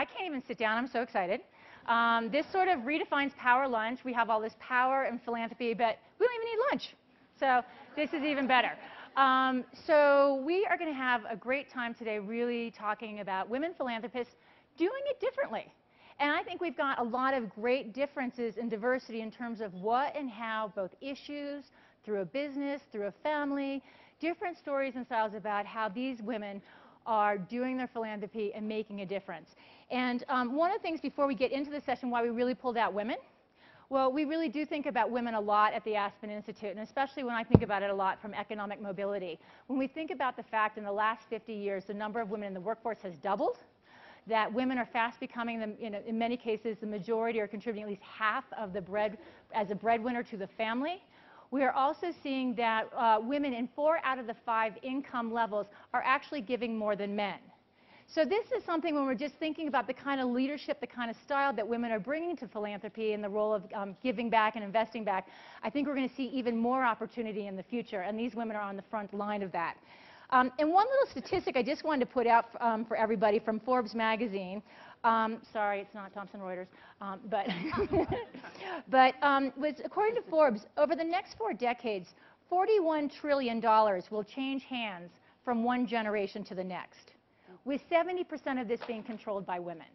I can't even sit down. I'm so excited. Um, this sort of redefines power lunch. We have all this power and philanthropy, but we don't even need lunch. So this is even better. Um, so we are going to have a great time today really talking about women philanthropists doing it differently. And I think we've got a lot of great differences in diversity in terms of what and how both issues, through a business, through a family, different stories and styles about how these women are doing their philanthropy and making a difference. And um, one of the things before we get into the session why we really pulled out women, well, we really do think about women a lot at the Aspen Institute, and especially when I think about it a lot from economic mobility. When we think about the fact in the last 50 years, the number of women in the workforce has doubled, that women are fast becoming, the, you know, in many cases, the majority are contributing at least half of the bread as a breadwinner to the family. We are also seeing that uh, women in four out of the five income levels are actually giving more than men. So this is something when we're just thinking about the kind of leadership, the kind of style that women are bringing to philanthropy and the role of um, giving back and investing back, I think we're going to see even more opportunity in the future, and these women are on the front line of that. Um, and one little statistic I just wanted to put out um, for everybody from Forbes magazine. Um, sorry, it's not Thomson Reuters, um, but, but um, was, according to Forbes, over the next four decades, $41 trillion will change hands from one generation to the next with 70% of this being controlled by women.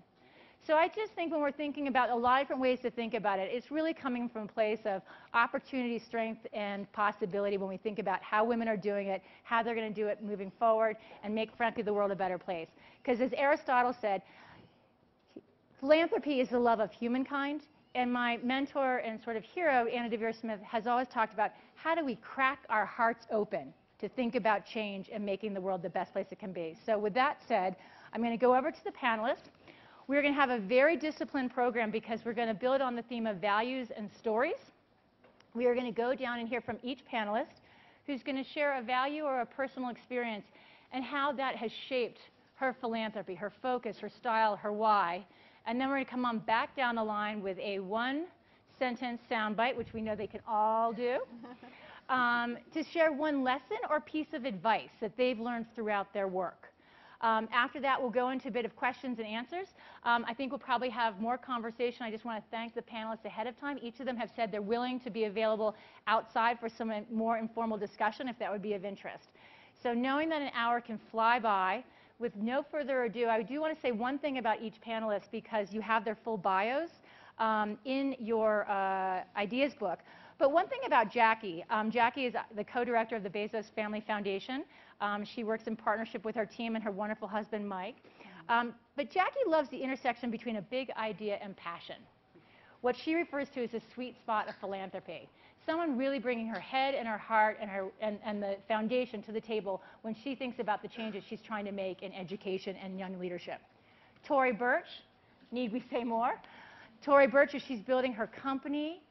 So I just think when we're thinking about a lot of different ways to think about it, it's really coming from a place of opportunity, strength, and possibility when we think about how women are doing it, how they're going to do it moving forward, and make, frankly, the world a better place. Because as Aristotle said, philanthropy is the love of humankind. And my mentor and sort of hero, Anna Deavere Smith, has always talked about how do we crack our hearts open to think about change and making the world the best place it can be. So with that said, I'm going to go over to the panelists. We're going to have a very disciplined program because we're going to build on the theme of values and stories. We are going to go down and hear from each panelist who's going to share a value or a personal experience and how that has shaped her philanthropy, her focus, her style, her why. And then we're going to come on back down the line with a one sentence soundbite, which we know they can all do. um, to share one lesson or piece of advice that they've learned throughout their work. Um, after that, we'll go into a bit of questions and answers. Um, I think we'll probably have more conversation. I just want to thank the panelists ahead of time. Each of them have said they're willing to be available outside for some more informal discussion if that would be of interest. So knowing that an hour can fly by, with no further ado, I do want to say one thing about each panelist because you have their full bios um, in your uh, ideas book. But one thing about Jackie, um, Jackie is the co-director of the Bezos Family Foundation. Um, she works in partnership with her team and her wonderful husband, Mike. Um, but Jackie loves the intersection between a big idea and passion. What she refers to as a sweet spot of philanthropy. Someone really bringing her head and her heart and, her, and, and the foundation to the table when she thinks about the changes she's trying to make in education and young leadership. Tory Burch, need we say more? Tory Burch, as she's building her company,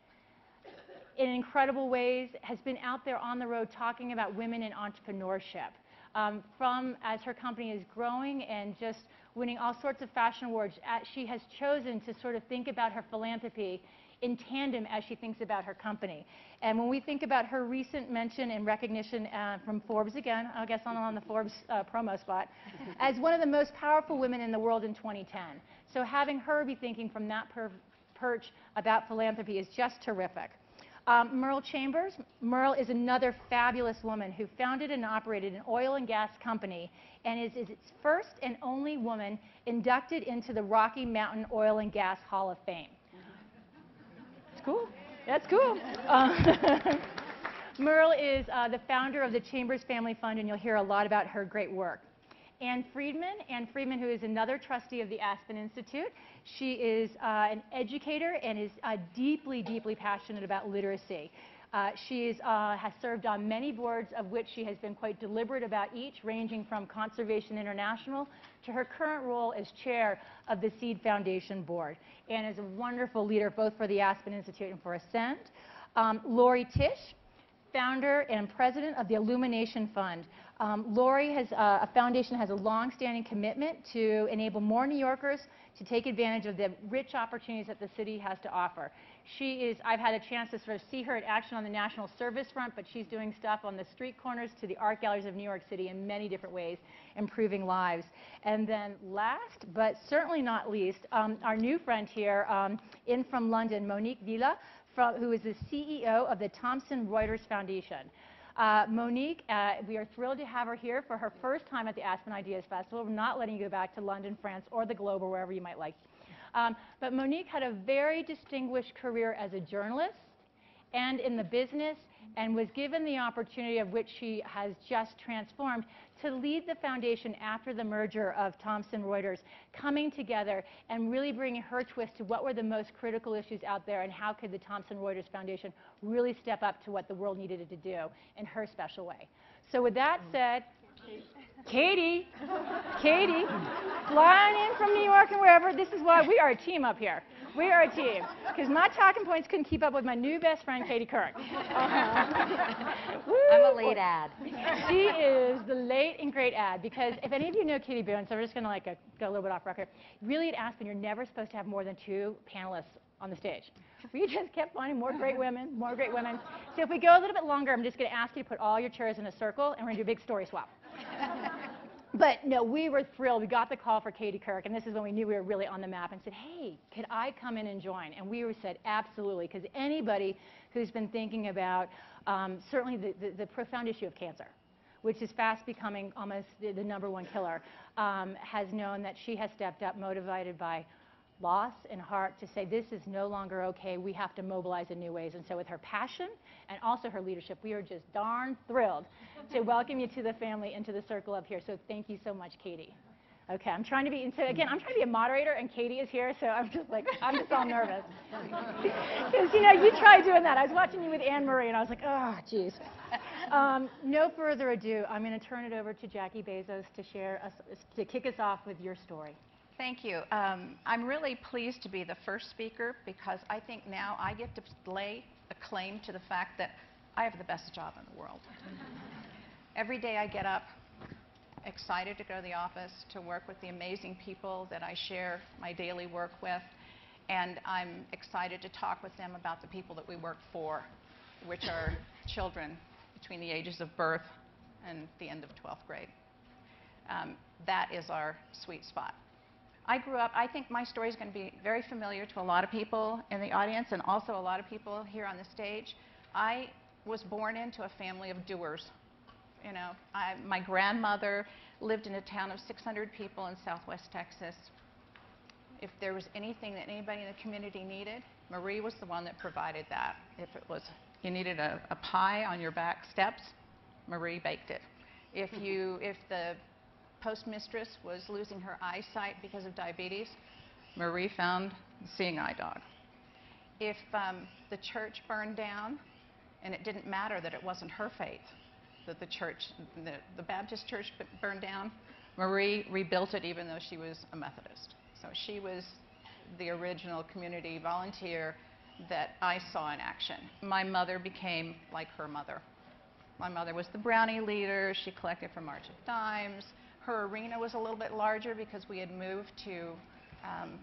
in incredible ways, has been out there on the road talking about women in entrepreneurship. Um, from as her company is growing and just winning all sorts of fashion awards, uh, she has chosen to sort of think about her philanthropy in tandem as she thinks about her company. And when we think about her recent mention and recognition uh, from Forbes, again, I guess I'm on the Forbes uh, promo spot, as one of the most powerful women in the world in 2010. So having her be thinking from that per perch about philanthropy is just terrific. Um, Merle Chambers. Merle is another fabulous woman who founded and operated an oil and gas company and is, is its first and only woman inducted into the Rocky Mountain Oil and Gas Hall of Fame. It's cool. That's cool. Uh, Merle is uh, the founder of the Chambers Family Fund, and you'll hear a lot about her great work. Ann Friedman, Ann Friedman, who is another trustee of the Aspen Institute. She is uh, an educator and is uh, deeply, deeply passionate about literacy. Uh, she is, uh, has served on many boards, of which she has been quite deliberate about each, ranging from Conservation International to her current role as chair of the Seed Foundation Board, and is a wonderful leader both for the Aspen Institute and for Ascend. Um, Lori Tisch, founder and president of the Illumination Fund. Um, Lori has uh, a foundation has a long-standing commitment to enable more New Yorkers to take advantage of the rich opportunities that the city has to offer. She is, I've had a chance to sort of see her at action on the national service front, but she's doing stuff on the street corners to the art galleries of New York City in many different ways, improving lives. And then last, but certainly not least, um, our new friend here um, in from London, Monique Villa, from, who is the CEO of the Thomson Reuters Foundation. Uh, Monique, uh, we are thrilled to have her here for her first time at the Aspen Ideas Festival. We're not letting you go back to London, France, or the Globe, or wherever you might like. Um, but Monique had a very distinguished career as a journalist and in the business and was given the opportunity of which she has just transformed to lead the foundation after the merger of Thomson Reuters, coming together and really bringing her twist to what were the most critical issues out there and how could the Thomson Reuters Foundation really step up to what the world needed it to do in her special way. So with that said, Katie, Katie, flying in from New York and wherever. This is why we are a team up here. We are a team. Because my talking points couldn't keep up with my new best friend, Katie Couric. Uh-huh. I'm a late add. She is the late and great add. Because if any of you know Katie Boone, so we're just going to like a, go a little bit off record. Really at Aspen, you're never supposed to have more than two panelists on the stage. We just kept finding more great women, more great women. So if we go a little bit longer, I'm just going to ask you to put all your chairs in a circle, and we're going to do a big story swap. But no, we were thrilled. We got the call for Katie Couric, and this is when we knew we were really on the map, and said, hey, could I come in and join? And we were said, absolutely, because anybody who's been thinking about um, certainly the, the, the profound issue of cancer, which is fast becoming almost the, the number one killer, um, has known that she has stepped up motivated by loss and heart to say this is no longer okay. We have to mobilize in new ways. And so with her passion and also her leadership, we are just darn thrilled to welcome you to the family and to the circle up here. So thank you so much, Katie. Okay, I'm trying to be, and so again, I'm trying to be a moderator, and Katie is here, so I'm just like, I'm just all nervous. Because, you know, you try doing that. I was watching you with Anne Marie, and I was like, oh, geez. Um, no further ado, I'm going to turn it over to Jackie Bezos to share, us, to kick us off with your story. Thank you. Um, I'm really pleased to be the first speaker because I think now I get to lay a claim to the fact that I have the best job in the world. Every day I get up excited to go to the office, to work with the amazing people that I share my daily work with, and I'm excited to talk with them about the people that we work for, which are children between the ages of birth and the end of 12th grade. Um, that is our sweet spot. I grew up, I think my story is going to be very familiar to a lot of people in the audience and also a lot of people here on the stage. I was born into a family of doers. You know, I, my grandmother lived in a town of 600 people in southwest Texas. If there was anything that anybody in the community needed, Marie was the one that provided that. If it was you needed a, a pie on your back steps, Marie baked it. If you, if the postmistress was losing her eyesight because of diabetes, Marie found the seeing eye dog. If um, the church burned down, and it didn't matter that it wasn't her faith, that the church, the, the Baptist church burned down, Marie rebuilt it even though she was a Methodist. So she was the original community volunteer that I saw in action. My mother became like her mother. My mother was the brownie leader. She collected from March of Dimes. Her arena was a little bit larger because we had moved to um,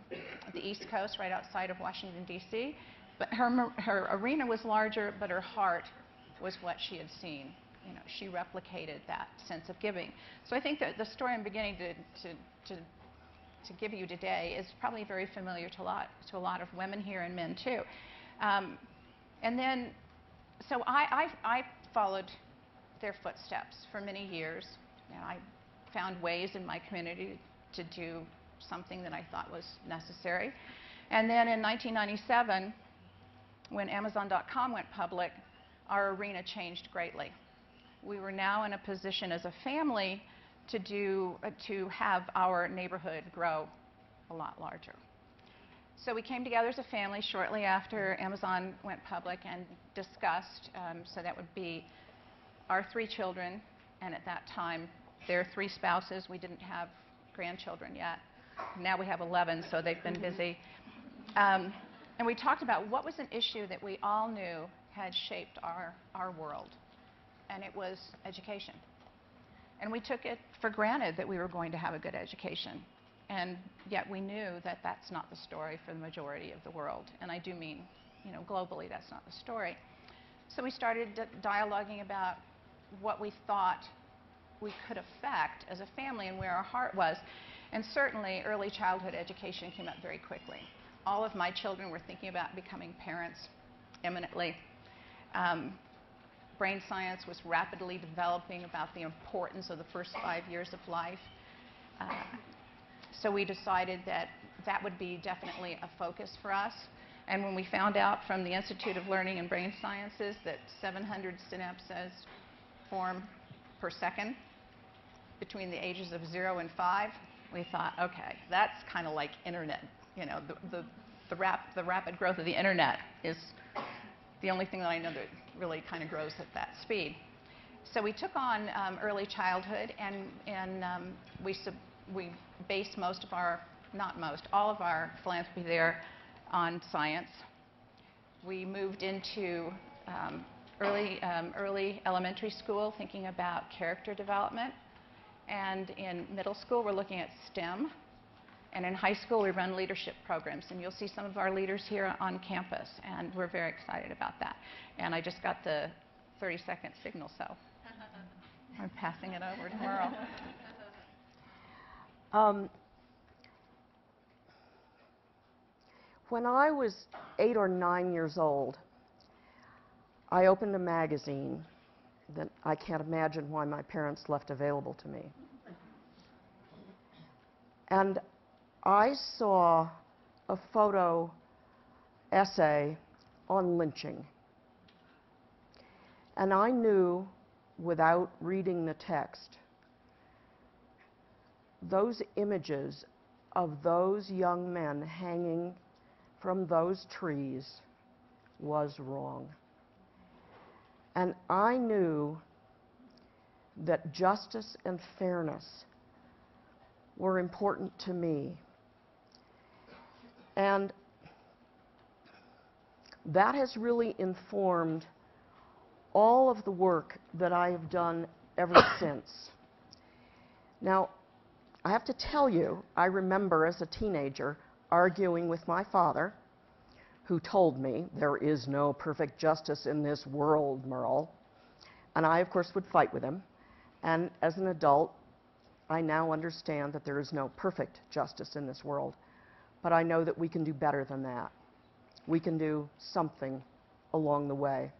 the East Coast, right outside of Washington, D.C. But her, her arena was larger, but her heart was what she had seen. You know, she replicated that sense of giving. So I think that the story I'm beginning to, to, to, to give you today is probably very familiar to a lot, to a lot of women here and men too. Um, and then, so I, I, I followed their footsteps for many years. You know, I found ways in my community to do something that I thought was necessary. And then in 1997, when Amazon.com went public, our arena changed greatly. We were now in a position as a family to, do, uh, to have our neighborhood grow a lot larger. So we came together as a family shortly after Amazon went public and discussed, um, so that would be our three children, and at that time, their three spouses. We didn't have grandchildren yet. Now we have 11, so they've been busy. Um, and we talked about what was an issue that we all knew had shaped our, our world, and it was education. And we took it for granted that we were going to have a good education. And yet we knew that that's not the story for the majority of the world. And I do mean, you know, globally, that's not the story. So we started di- dialoguing about what we thought we could affect as a family and where our heart was. And certainly, early childhood education came up very quickly. All of my children were thinking about becoming parents imminently. Um, brain science was rapidly developing about the importance of the first five years of life. Uh, so we decided that that would be definitely a focus for us. And when we found out from the Institute of Learning and Brain Sciences that 700 synapses form per second between the ages of zero and five, we thought, okay, that's kind of like internet. You know, the, the, the, rap, the rapid growth of the internet is the only thing that I know that really kind of grows at that speed. So we took on um, early childhood and, and um, we, we based most of our, not most, all of our philanthropy there on science. We moved into um, early, um, early elementary school thinking about character development. And in middle school, we're looking at STEM. And in high school, we run leadership programs. And you'll see some of our leaders here on campus. And we're very excited about that. And I just got the 30 second signal, so I'm passing it over to Merle. Um, when I was eight or nine years old, I opened a magazine that I can't imagine why my parents left available to me. And I saw a photo essay on lynching. And I knew, without reading the text, those images of those young men hanging from those trees was wrong. And I knew that justice and fairness were important to me. And that has really informed all of the work that I have done ever since. Now, I have to tell you, I remember as a teenager arguing with my father, who told me there is no perfect justice in this world, Merle. And I, of course, would fight with him. And as an adult, I now understand that there is no perfect justice in this world. But I know that we can do better than that. We can do something along the way.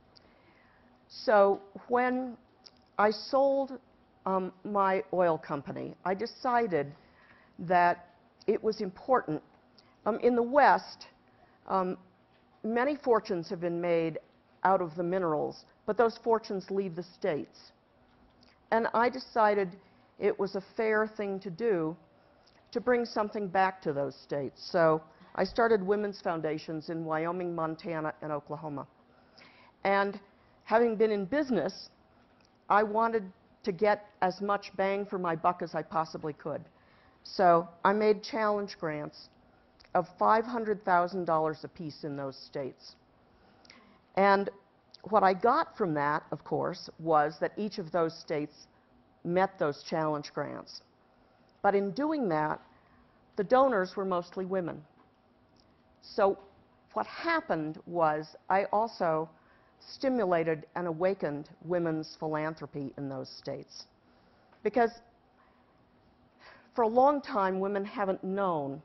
So when I sold um, my oil company, I decided that it was important. Um, in the West, um, many fortunes have been made out of the minerals, but those fortunes leave the states. And I decided it was a fair thing to do to bring something back to those states. So I started women's foundations in Wyoming, Montana, and Oklahoma. And having been in business, I wanted to get as much bang for my buck as I possibly could. So I made challenge grants of $500,000 apiece in those states. And what I got from that, of course, was that each of those states met those challenge grants. But in doing that, the donors were mostly women. So what happened was I also stimulated and awakened women's philanthropy in those states. Because for a long time, women haven't known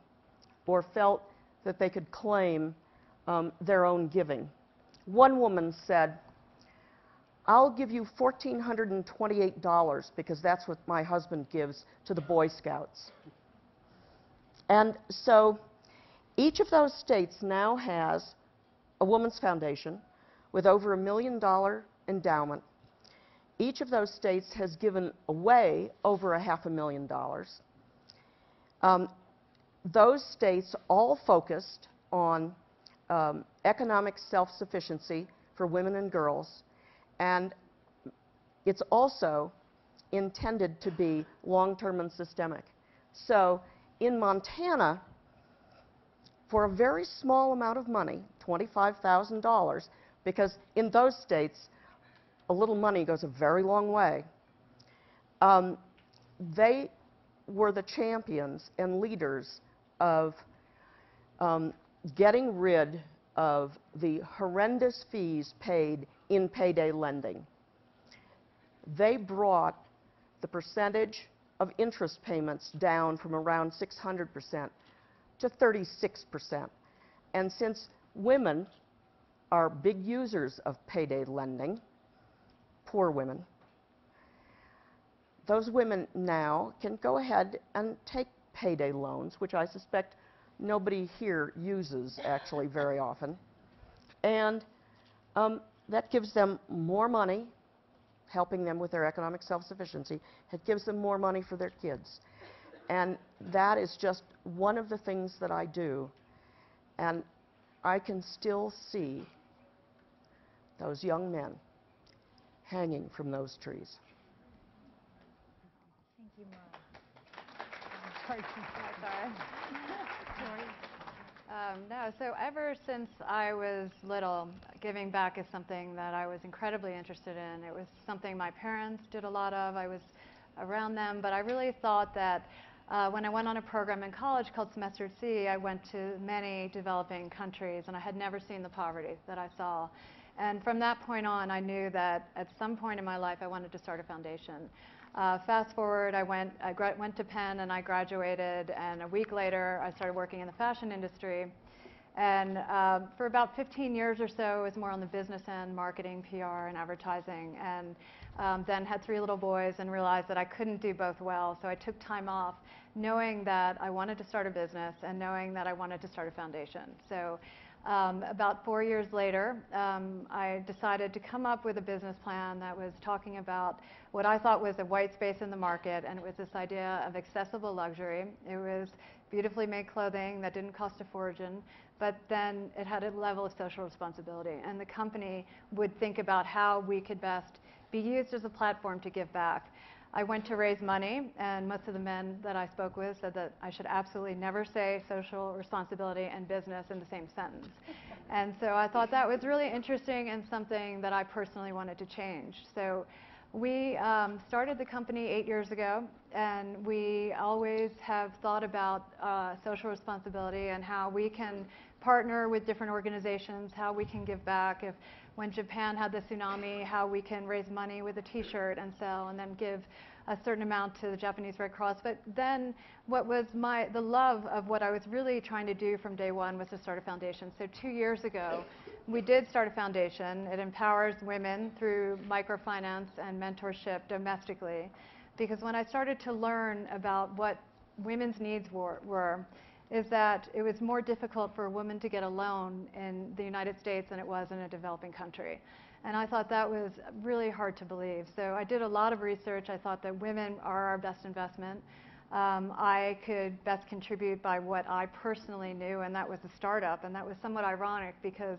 or felt that they could claim um, their own giving. One woman said, I'll give you $1,428 because that's what my husband gives to the Boy Scouts. And so each of those states now has a woman's foundation with over a million dollar endowment. Each of those states has given away over a half a million dollars. Um, those states all focused on um, economic self-sufficiency for women and girls, and it's also intended to be long-term and systemic. So in Montana, for a very small amount of money, $25,000, because in those states, a little money goes a very long way. Um, they were the champions and leaders of um, getting rid of the horrendous fees paid in payday lending. They brought the percentage of interest payments down from around 600% to 36%. And since women are big users of payday lending, poor women, those women now can go ahead and take payday loans, which I suspect nobody here uses actually very often. And um, that gives them more money, helping them with their economic self-sufficiency. It gives them more money for their kids. And that is just one of the things that I do. And I can still see those young men hanging from those trees. Thank you, Mom. Sorry. Um, no, so ever since I was little, giving back is something that I was incredibly interested in. It was something my parents did a lot of. I was around them, but I really thought that uh, when I went on a program in college called Semester at Sea, I went to many developing countries, and I had never seen the poverty that I saw. And from that point on, I knew that at some point in my life, I wanted to start a foundation. Uh, fast forward, I went, I went to Penn and I graduated, and a week later, I started working in the fashion industry. And uh, for about 15 years or so, it was more on the business end, marketing, PR, and advertising. And um, then had three little boys and realized that I couldn't do both well. So I took time off, knowing that I wanted to start a business and knowing that I wanted to start a foundation. So um, about four years later, um, I decided to come up with a business plan that was talking about what I thought was a white space in the market, and it was this idea of accessible luxury. It was beautifully made clothing that didn't cost a fortune, but then it had a level of social responsibility. And the company would think about how we could best be used as a platform to give back. I went to raise money, and most of the men that I spoke with said that I should absolutely never say social responsibility and business in the same sentence. And so I thought that was really interesting and something that I personally wanted to change. So we um, started the company eight years ago, and we always have thought about uh, social responsibility and how we can partner with different organizations, how we can give back. If when Japan had the tsunami, how we can raise money with a T-shirt and sell, and then give a certain amount to the Japanese Red Cross. But then, what was my the love of what I was really trying to do from day one was to start a foundation. So two years ago, we did start a foundation. It empowers women through microfinance and mentorship domestically. Because when I started to learn about what women's needs were, were is that it was more difficult for a woman to get a loan in the United States than it was in a developing country. And I thought that was really hard to believe. So I did a lot of research. I thought that women are our best investment. Um, I could best contribute by what I personally knew, and that was a startup. And that was somewhat ironic because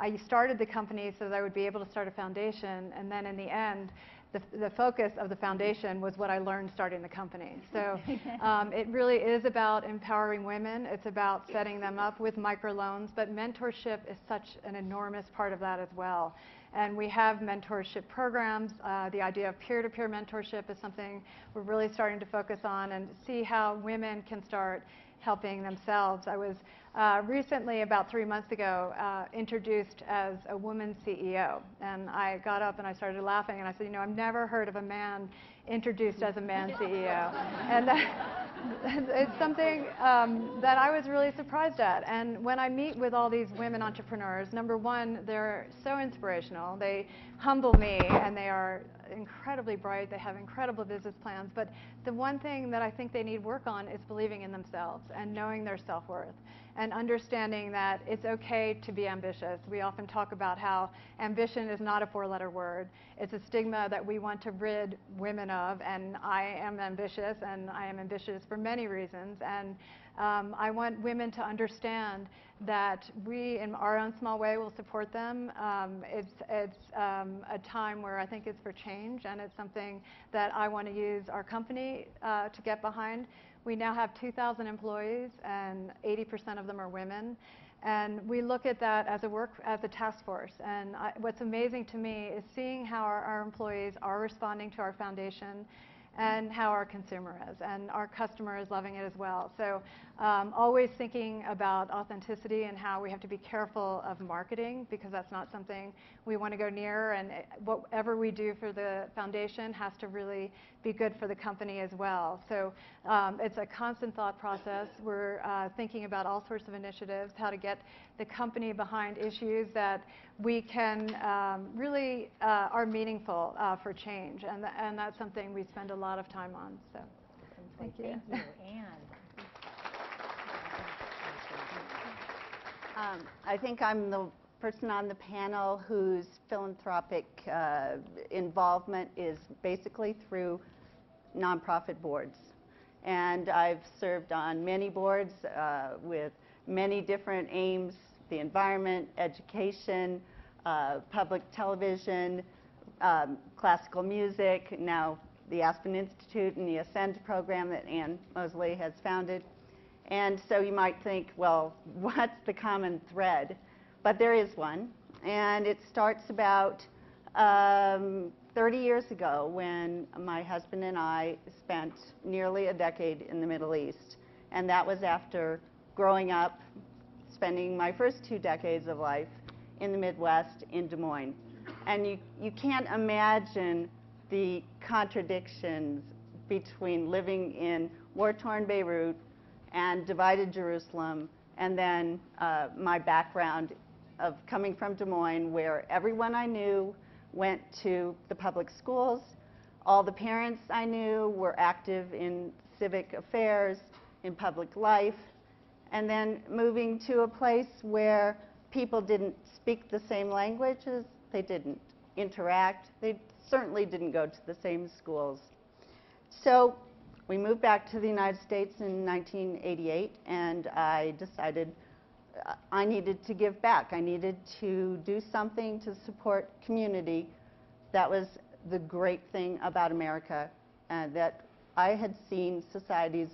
I started the company so that I would be able to start a foundation, and then in the end, the, the focus of the foundation was what I learned starting the company. So um, it really is about empowering women. It's about setting them up with microloans, but mentorship is such an enormous part of that as well. And we have mentorship programs. Uh, the idea of peer-to-peer mentorship is something we're really starting to focus on and see how women can start helping themselves. I was uh, recently, about three months ago, uh, introduced as a woman CEO. And I got up and I started laughing and I said, you know, I've never heard of a man introduced as a man CEO. and that, it's something um, that I was really surprised at. And when I meet with all these women entrepreneurs, number one, they're so inspirational. They humble me and they are incredibly bright. They have incredible business plans. But the one thing that I think they need work on is believing in themselves and knowing their self-worth and understanding that it's okay to be ambitious. We often talk about how ambition is not a four-letter word. It's a stigma that we want to rid women of, and I am ambitious, and I am ambitious for many reasons. And um, I want women to understand that we, in our own small way, will support them. Um, it's it's um, a time where I think it's for change, and it's something that I want to use our company uh, to get behind. We now have 2,000 employees, and 80% of them are women. And we look at that as a work as a task force. And I, what's amazing to me is seeing how our, our employees are responding to our foundation and how our consumer is. And our customer is loving it as well. So um, always thinking about authenticity and how we have to be careful of marketing because that's not something we want to go near. And it- whatever we do for the foundation has to really be good for the company as well. So um, it's a constant thought process. We're uh, thinking about all sorts of initiatives, how to get the company behind issues that we can um, really uh, are meaningful uh, for change. And, th- and that's something we spend a lot of time on. So thank you. Thank you, Anne. Um, I think I'm the person on the panel whose philanthropic uh, involvement is basically through nonprofit boards. And I've served on many boards uh, with many different aims the environment, education, uh, public television, um, classical music, now the Aspen Institute and the Ascend program that Anne Mosle has founded. And so you might think, well, what's the common thread? But there is one, and it starts about um, 30 years ago when my husband and I spent nearly a decade in the Middle East. And that was after growing up, spending my first two decades of life in the Midwest in Des Moines. And you, you can't imagine the contradictions between living in war-torn Beirut and divided Jerusalem, and then uh, my background of coming from Des Moines, where everyone I knew went to the public schools. All the parents I knew were active in civic affairs, in public life, and then moving to a place where people didn't speak the same languages, they didn't interact, they certainly didn't go to the same schools. So we moved back to the United States in 1988, and I decided uh, I needed to give back. I needed to do something to support community. That was the great thing about America, uh, that I had seen societies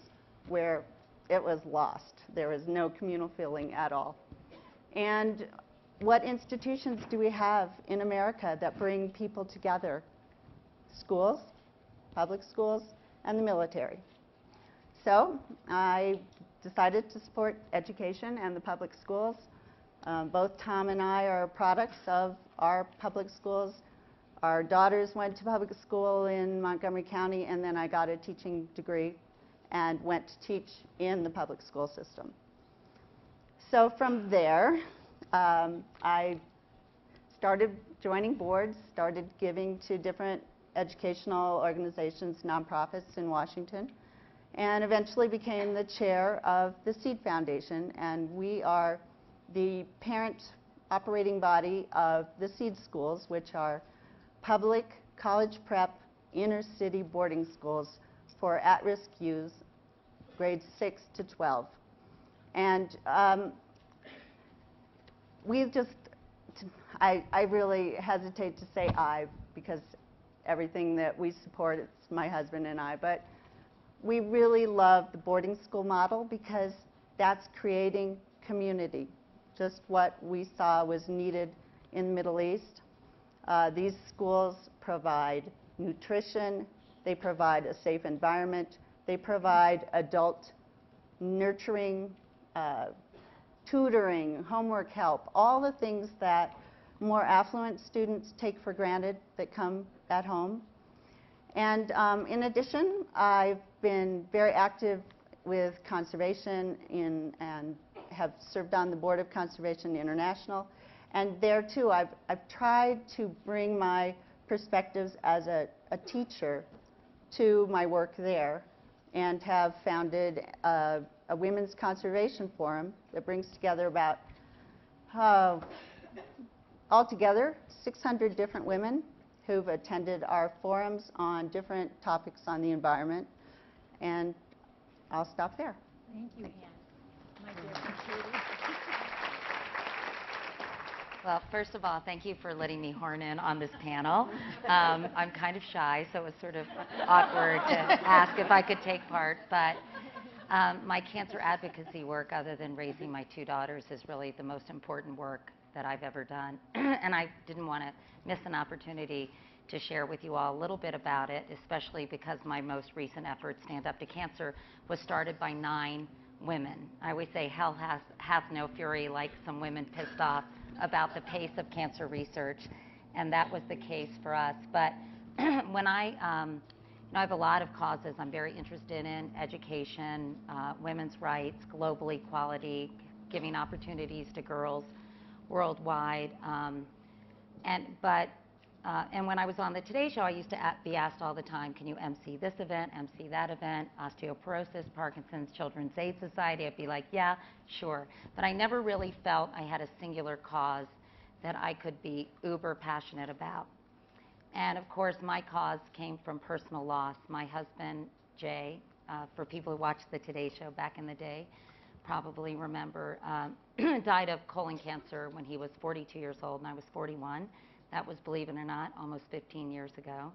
where it was lost. There was no communal feeling at all. And what institutions do we have in America that bring people together? Schools, public schools, and the military. So I decided to support education and the public schools. Um, both Tom and I are products of our public schools. Our daughters went to public school in Montgomery County, and then I got a teaching degree and went to teach in the public school system. So from there, um, I started joining boards, started giving to different educational organizations, nonprofits in Washington, and eventually became the chair of the Seed Foundation. And we are the parent operating body of the Seed schools, which are public college prep inner city boarding schools for at-risk youth, grades 6 to 12. And um, we've just, I, I really hesitate to say I because everything that we support, it's my husband and I, but we really love the boarding school model because that's creating community, just what we saw was needed in the Middle East. Uh, these schools provide nutrition, they provide a safe environment, they provide adult nurturing, uh, tutoring, homework help, all the things that more affluent students take for granted that come at home. And um, in addition, I've been very active with conservation in, and have served on the Board of Conservation International. And there too, I've, I've tried to bring my perspectives as a, a teacher to my work there and have founded a, a women's conservation forum that brings together about, uh, altogether, 600 different women who've attended our forums on different topics on the environment. And I'll stop there. Thank you, Anne. My dear Katie. Well, first of all, thank you for letting me horn in on this panel. Um, I'm kind of shy, so it was sort of awkward to ask if I could take part. But um, my cancer advocacy work, other than raising my two daughters, is really the most important work that I've ever done. and I didn't want to miss an opportunity to share with you all a little bit about it, especially because my most recent effort, Stand Up to Cancer, was started by nine women. I always say hell has, hath no fury like some women pissed off about the pace of cancer research, and that was the case for us. But when I, um, you know, I have a lot of causes I'm very interested in, education, uh, women's rights, global equality, giving opportunities to girls worldwide. Um, and, but, uh, and when I was on the Today Show, I used to be asked all the time, can you MC this event, MC that event, osteoporosis, Parkinson's, Children's Aid Society? I'd be like, yeah, sure. But I never really felt I had a singular cause that I could be uber passionate about. And of course, my cause came from personal loss. My husband, Jay, uh, for people who watched the Today Show back in the day, probably remember, um, died of colon cancer when he was 42 years old and I was 41. That was, believe it or not, almost 15 years ago.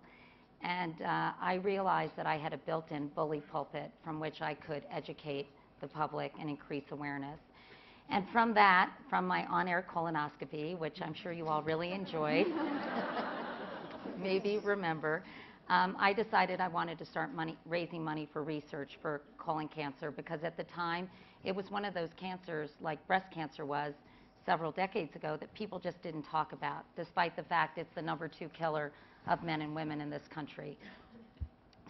And uh, I realized that I had a built-in bully pulpit from which I could educate the public and increase awareness. And from that, from my on-air colonoscopy, which I'm sure you all really enjoyed, maybe remember, um, I decided I wanted to start money, raising money for research for colon cancer because at the time it was one of those cancers, like breast cancer was several decades ago, that people just didn't talk about, despite the fact it's the number two killer of men and women in this country.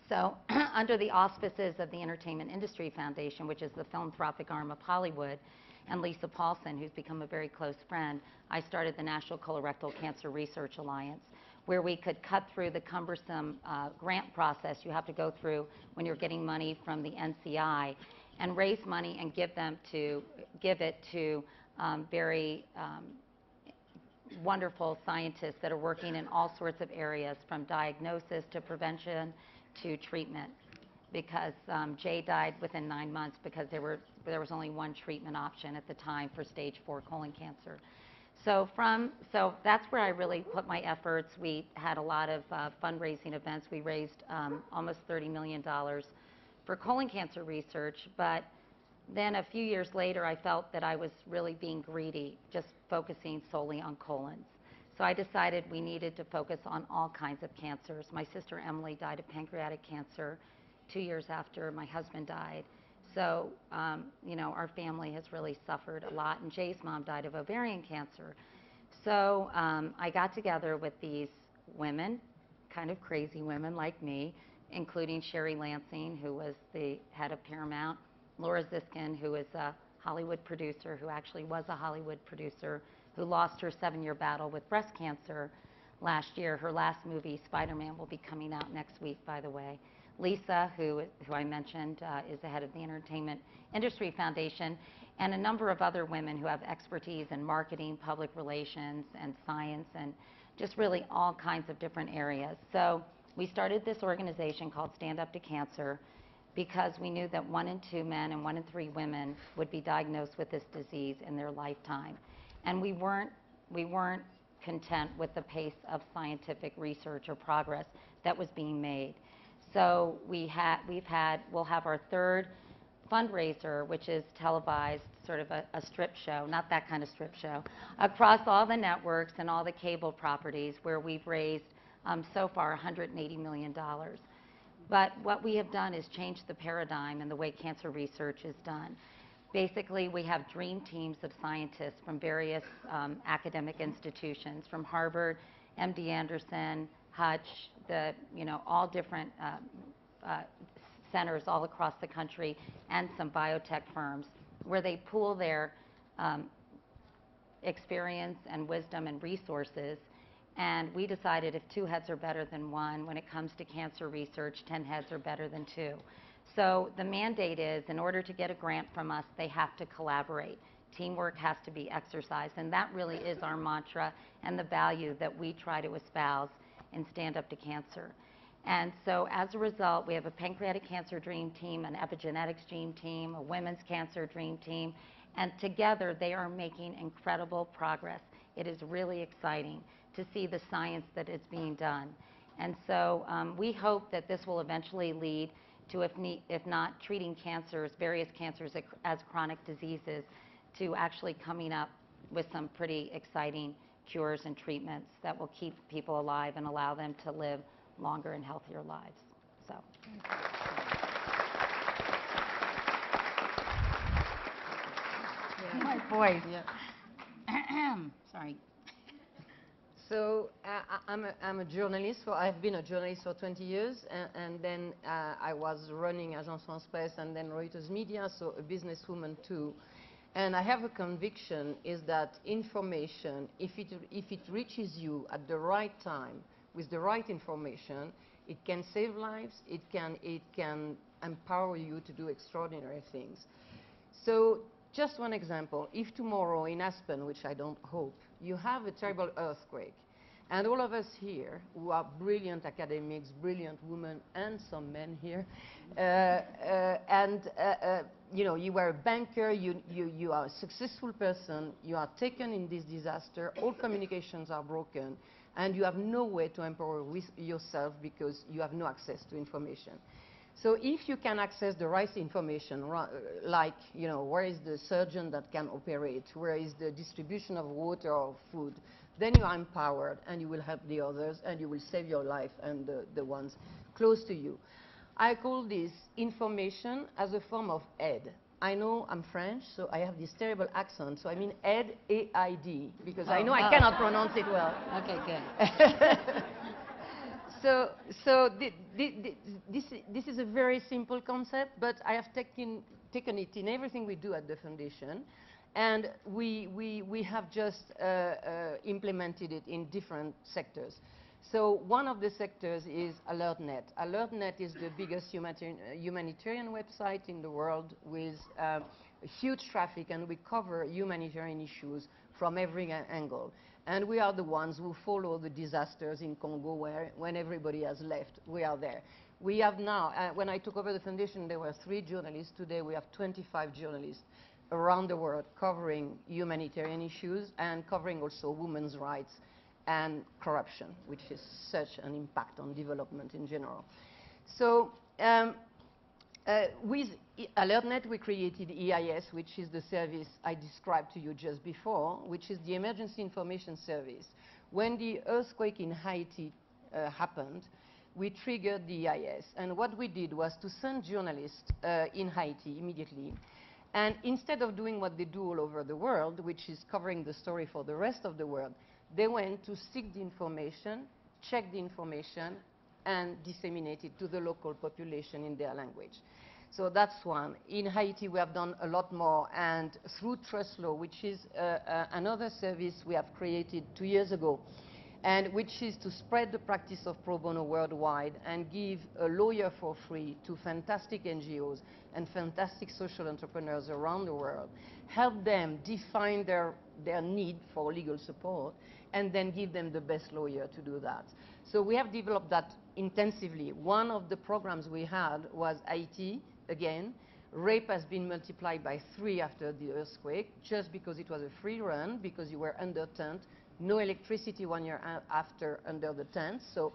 So, under the auspices of the Entertainment Industry Foundation, which is the philanthropic arm of Hollywood, and Lisa Paulsen, who's become a very close friend, I started the National Colorectal Cancer Research Alliance, where we could cut through the cumbersome uh, grant process you have to go through when you're getting money from the NCI, and raise money and give them to give it to very um, wonderful scientists that are working in all sorts of areas, from diagnosis to prevention to treatment. Because um, Jay died within nine months because there, were, there was only one treatment option at the time for stage four colon cancer. So from so that's where I really put my efforts. We had a lot of uh, fundraising events. We raised um, almost 30 million dollars for colon cancer research, but then a few years later, I felt that I was really being greedy, just focusing solely on colons. So I decided we needed to focus on all kinds of cancers. My sister Emily died of pancreatic cancer two years after my husband died. So, um, you know, our family has really suffered a lot, and Jay's mom died of ovarian cancer. So um, I got together with these women, kind of crazy women like me, including Sherry Lansing, who was the head of Paramount, Laura Ziskin, who is a Hollywood producer, who actually was a Hollywood producer, who lost her seven-year battle with breast cancer last year. Her last movie, Spider-Man, will be coming out next week, by the way. Lisa, who, who I mentioned, uh, is the head of the Entertainment Industry Foundation, and a number of other women who have expertise in marketing, public relations, and science, and just really all kinds of different areas. So we started this organization called Stand Up to Cancer because we knew that one in two men and one in three women would be diagnosed with this disease in their lifetime. And we weren't, we weren't content with the pace of scientific research or progress that was being made. So we ha- we've had, we'll have our third fundraiser, which is televised, sort of a, a strip show, not that kind of strip show, across all the networks and all the cable properties where we've raised um, so far $180 million. But what we have done is change the paradigm in the way cancer research is done. Basically, we have dream teams of scientists from various um, academic institutions, from Harvard, MD Anderson, Hutch, the, you know, all different uh, uh, centers all across the country, and some biotech firms, where they pool their um, experience and wisdom and resources and we decided if two heads are better than one, when it comes to cancer research, 10 heads are better than two. So the mandate is, in order to get a grant from us, they have to collaborate. Teamwork has to be exercised, and that really is our mantra and the value that we try to espouse in Stand Up to Cancer. And so as a result, we have a pancreatic cancer dream team, an epigenetics dream team, a women's cancer dream team, and together they are making incredible progress. It is really exciting to see the science that is being done. And so um, we hope that this will eventually lead to, if, ne- if not treating cancers, various cancers as chronic diseases, to actually coming up with some pretty exciting cures and treatments that will keep people alive and allow them to live longer and healthier lives. So. My voice. Yeah. Sorry. So uh, I- I'm a, a journalist. So I've been a journalist for 20 years, and, and then uh, I was running Agence France Presse and then Reuters Media, so a businesswoman too. And I have a conviction is that information, if it, if it reaches you at the right time with the right information, it can save lives. It can, it can empower you to do extraordinary things. So just one example. If tomorrow in Aspen, which I don't hope, you have a terrible earthquake, and all of us here who are brilliant academics, brilliant women, and some men here, uh, uh, and uh, uh, you know, you were a banker, you, you, you are a successful person, you are taken in this disaster, all communications are broken, and you have no way to empower yourself because you have no access to information. So if you can access the right information, like, you know, where is the surgeon that can operate, where is the distribution of water or food, then you are empowered and you will help the others and you will save your life and the, the ones close to you. I call this information as a form of aid. I know I'm French, so I have this terrible accent, so I mean aid, A-I-D, because I Oh, know I cannot pronounce it well. Okay, good. so so thi- thi- thi- this, this is a very simple concept, but I have taken, taken it in everything we do at the foundation. And we, we, we have just uh, uh, implemented it in different sectors. So one of the sectors is AlertNet. AlertNet is the biggest humanitarian, uh, website in the world with um, huge traffic, and we cover humanitarian issues from every angle. And we are the ones who follow the disasters in Congo where, when everybody has left, we are there. We have now, uh, when I took over the foundation, there were three journalists. Today we have 25 journalists around the world covering humanitarian issues and covering also women's rights and corruption, which is such an impact on development in general. So um, uh, with AlertNet, we created EIS, which is the service I described to you just before, which is the Emergency Information Service. When the earthquake in Haiti uh, happened, we triggered the EIS. And what we did was to send journalists uh, in Haiti immediately. And instead of doing what they do all over the world, which is covering the story for the rest of the world, they went to seek the information, check the information, and disseminate it to the local population in their language. So that's one. In Haiti, we have done a lot more, and through TrustLaw, which is uh, uh, another service we have created two years ago, and which is to spread the practice of pro bono worldwide and give a lawyer for free to fantastic NGOs and fantastic social entrepreneurs around the world, help them define their, their need for legal support, and then give them the best lawyer to do that. So we have developed that intensively. One of the programs we had was Haiti, again. Rape has been multiplied by three after the earthquake, just because it was a free run, because you were under tent, no electricity one year after under the tent, so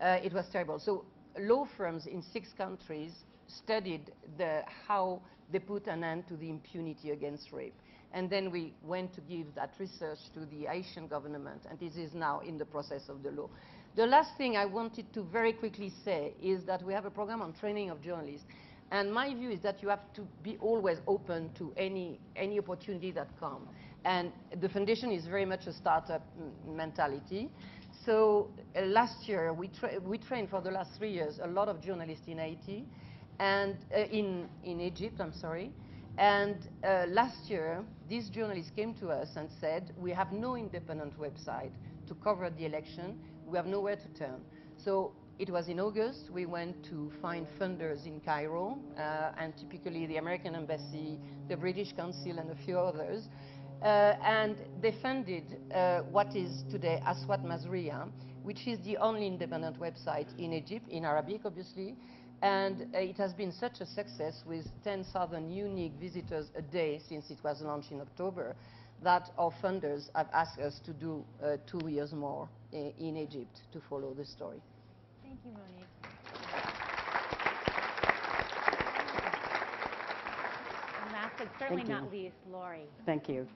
uh, it was terrible. So law firms in six countries studied the, how they put an end to the impunity against rape. And then we went to give that research to the Haitian government, and this is now in the process of the law. The last thing I wanted to very quickly say is that we have a program on training of journalists. And my view is that you have to be always open to any, any opportunity that comes. And the foundation is very much a startup mentality. So uh, last year, we, tra- we trained for the last three years a lot of journalists in Haiti and uh, in, in Egypt, I'm sorry. And uh, last year, these journalists came to us and said, we have no independent website to cover the election. We have nowhere to turn. So it was in August. We went to find funders in Cairo, uh, and typically the American Embassy, the British Council, and a few others. Uh, and they funded uh, what is today Aswat Masriya, which is the only independent website in Egypt, in Arabic, obviously. And uh, it has been such a success with 10,000 unique visitors a day since it was launched in October that our funders have asked us to do uh, two years more i- in Egypt to follow the story. Thank you, Monique. And last but certainly Thank not you. least, Laurie. Thank you.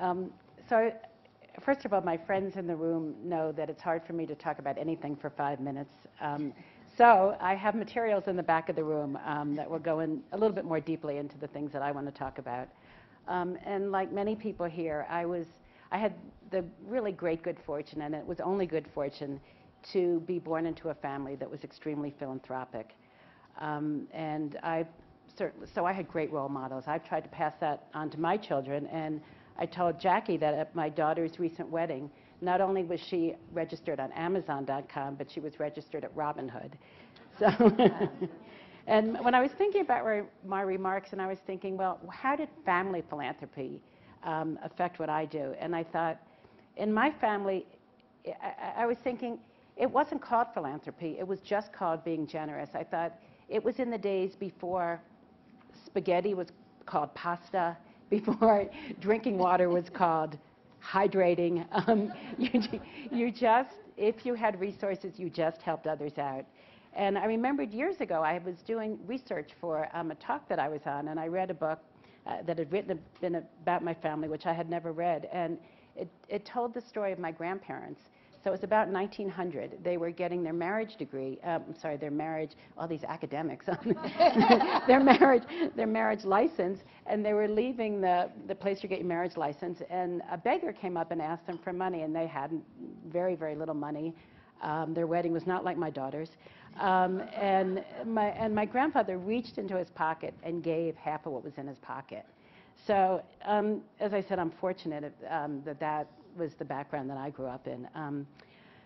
Um, so first of all, my friends in the room know that it's hard for me to talk about anything for five minutes. Um, so I have materials in the back of the room um, that will go in a little bit more deeply into the things that I want to talk about. Um, and like many people here, I was, I had the really great good fortune, and it was only good fortune, to be born into a family that was extremely philanthropic. Um, and I certainly, so I had great role models. I've tried to pass that on to my children, and I told Jackie that at my daughter's recent wedding, not only was she registered on Amazon.com, but she was registered at Robin Hood. So, and when I was thinking about my remarks, and I was thinking, well, how did family philanthropy um, affect what I do? And I thought, in my family, I, I was thinking, it wasn't called philanthropy, it was just called being generous. I thought it was in the days before spaghetti was called pasta, before drinking water was called hydrating. Um, you, you just, if you had resources, you just helped others out. And I remembered years ago, I was doing research for um, a talk that I was on, and I read a book uh, that had written been about my family, which I had never read. And it, it told the story of my grandparents so it was about 1900. They were getting their marriage degree. Um, I'm sorry, their marriage. All these academics. their marriage, their marriage license, and they were leaving the the place to get your marriage license. And a beggar came up and asked them for money, and they had very very little money. Um, their wedding was not like my daughter's. Um, and my and my grandfather reached into his pocket and gave half of what was in his pocket. So um, as I said, I'm fortunate um, that that was the background that I grew up in. Um,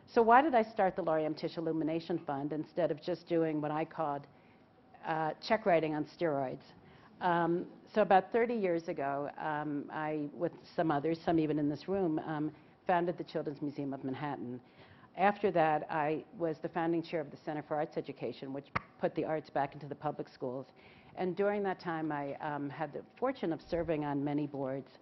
so why did I start the Laurie M. Tisch Illumination Fund instead of just doing what I called uh, check writing on steroids? Um, so about 30 years ago, um, I, with some others, some even in this room, founded the Children's Museum of Manhattan. After that, I was the founding chair of the Center for Arts Education, which put the arts back into the public schools. And during that time, I um, had the fortune of serving on many boards.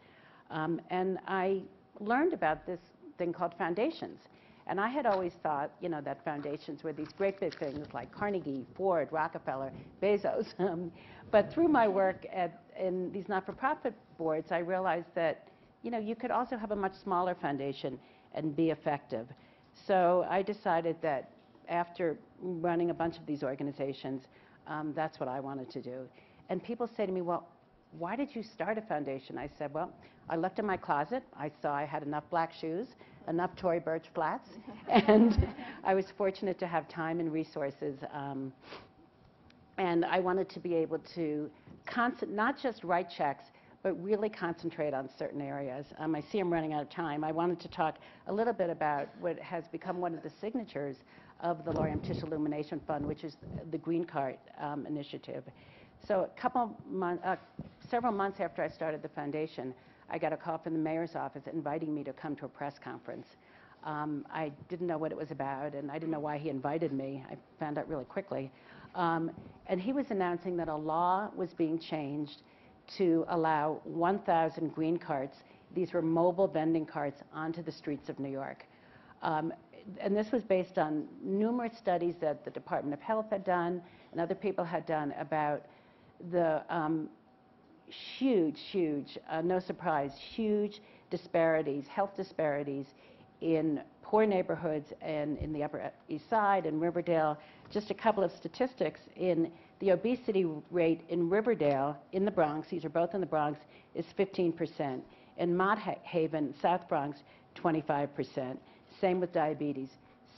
Um, and I learned about this thing called foundations. And I had always thought, you know, that foundations were these great big things like Carnegie, Ford, Rockefeller, Bezos. Um, but through my work at, in these not-for-profit boards, I realized that, you know, you could also have a much smaller foundation and be effective. So I decided that after running a bunch of these organizations, um, that's what I wanted to do. And people say to me, well, why did you start a foundation? I said, well, I looked in my closet. I saw I had enough black shoes, enough Tory Burch flats, and I was fortunate to have time and resources. Um, and I wanted to be able to not just write checks, but really concentrate on certain areas. Um, I see I'm running out of time. I wanted to talk a little bit about what has become one of the signatures of the Laurie M. Tisch Illumination Fund, which is the Green Cart um, Initiative. So a couple months, uh, several months after I started the foundation, I got a call from the mayor's office inviting me to come to a press conference. Um, I didn't know what it was about, and I didn't know why he invited me. I found out really quickly. Um, and he was announcing that a law was being changed to allow 1,000 green carts, these were mobile vending carts, onto the streets of New York. Um, and this was based on numerous studies that the Department of Health had done and other people had done about the um, huge, huge, uh, no surprise, huge disparities, health disparities in poor neighborhoods and in the Upper East Side and Riverdale. Just a couple of statistics in the obesity rate in Riverdale, in the Bronx, these are both in the Bronx, is 15%. In Mott Haven, South Bronx, 25%. Same with diabetes,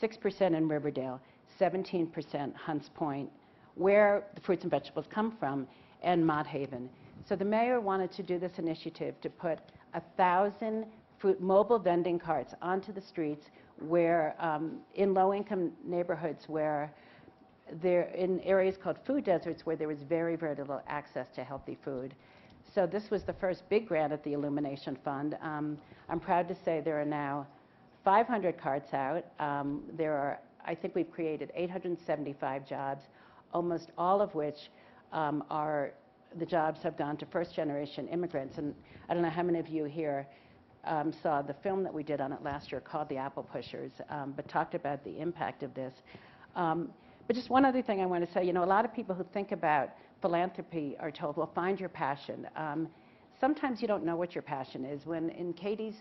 6% in Riverdale, 17% Hunts Point, where the fruits and vegetables come from, and Mott Haven. So the mayor wanted to do this initiative to put a thousand fruit mobile vending carts onto the streets where um, in low-income neighborhoods where there in areas called food deserts where there was very very little access to healthy food. So this was the first big grant at the Illumination Fund. Um, I'm proud to say there are now 500 carts out. Um, there are, I think we've created 875 jobs, almost all of which um, are the jobs have gone to first generation immigrants. And I don't know how many of you here um, saw the film that we did on it last year called The Apple Pushers, um, but talked about the impact of this. Um, but just one other thing I want to say, you know, a lot of people who think about philanthropy are told, well, find your passion. Um, sometimes you don't know what your passion is. When in Katie's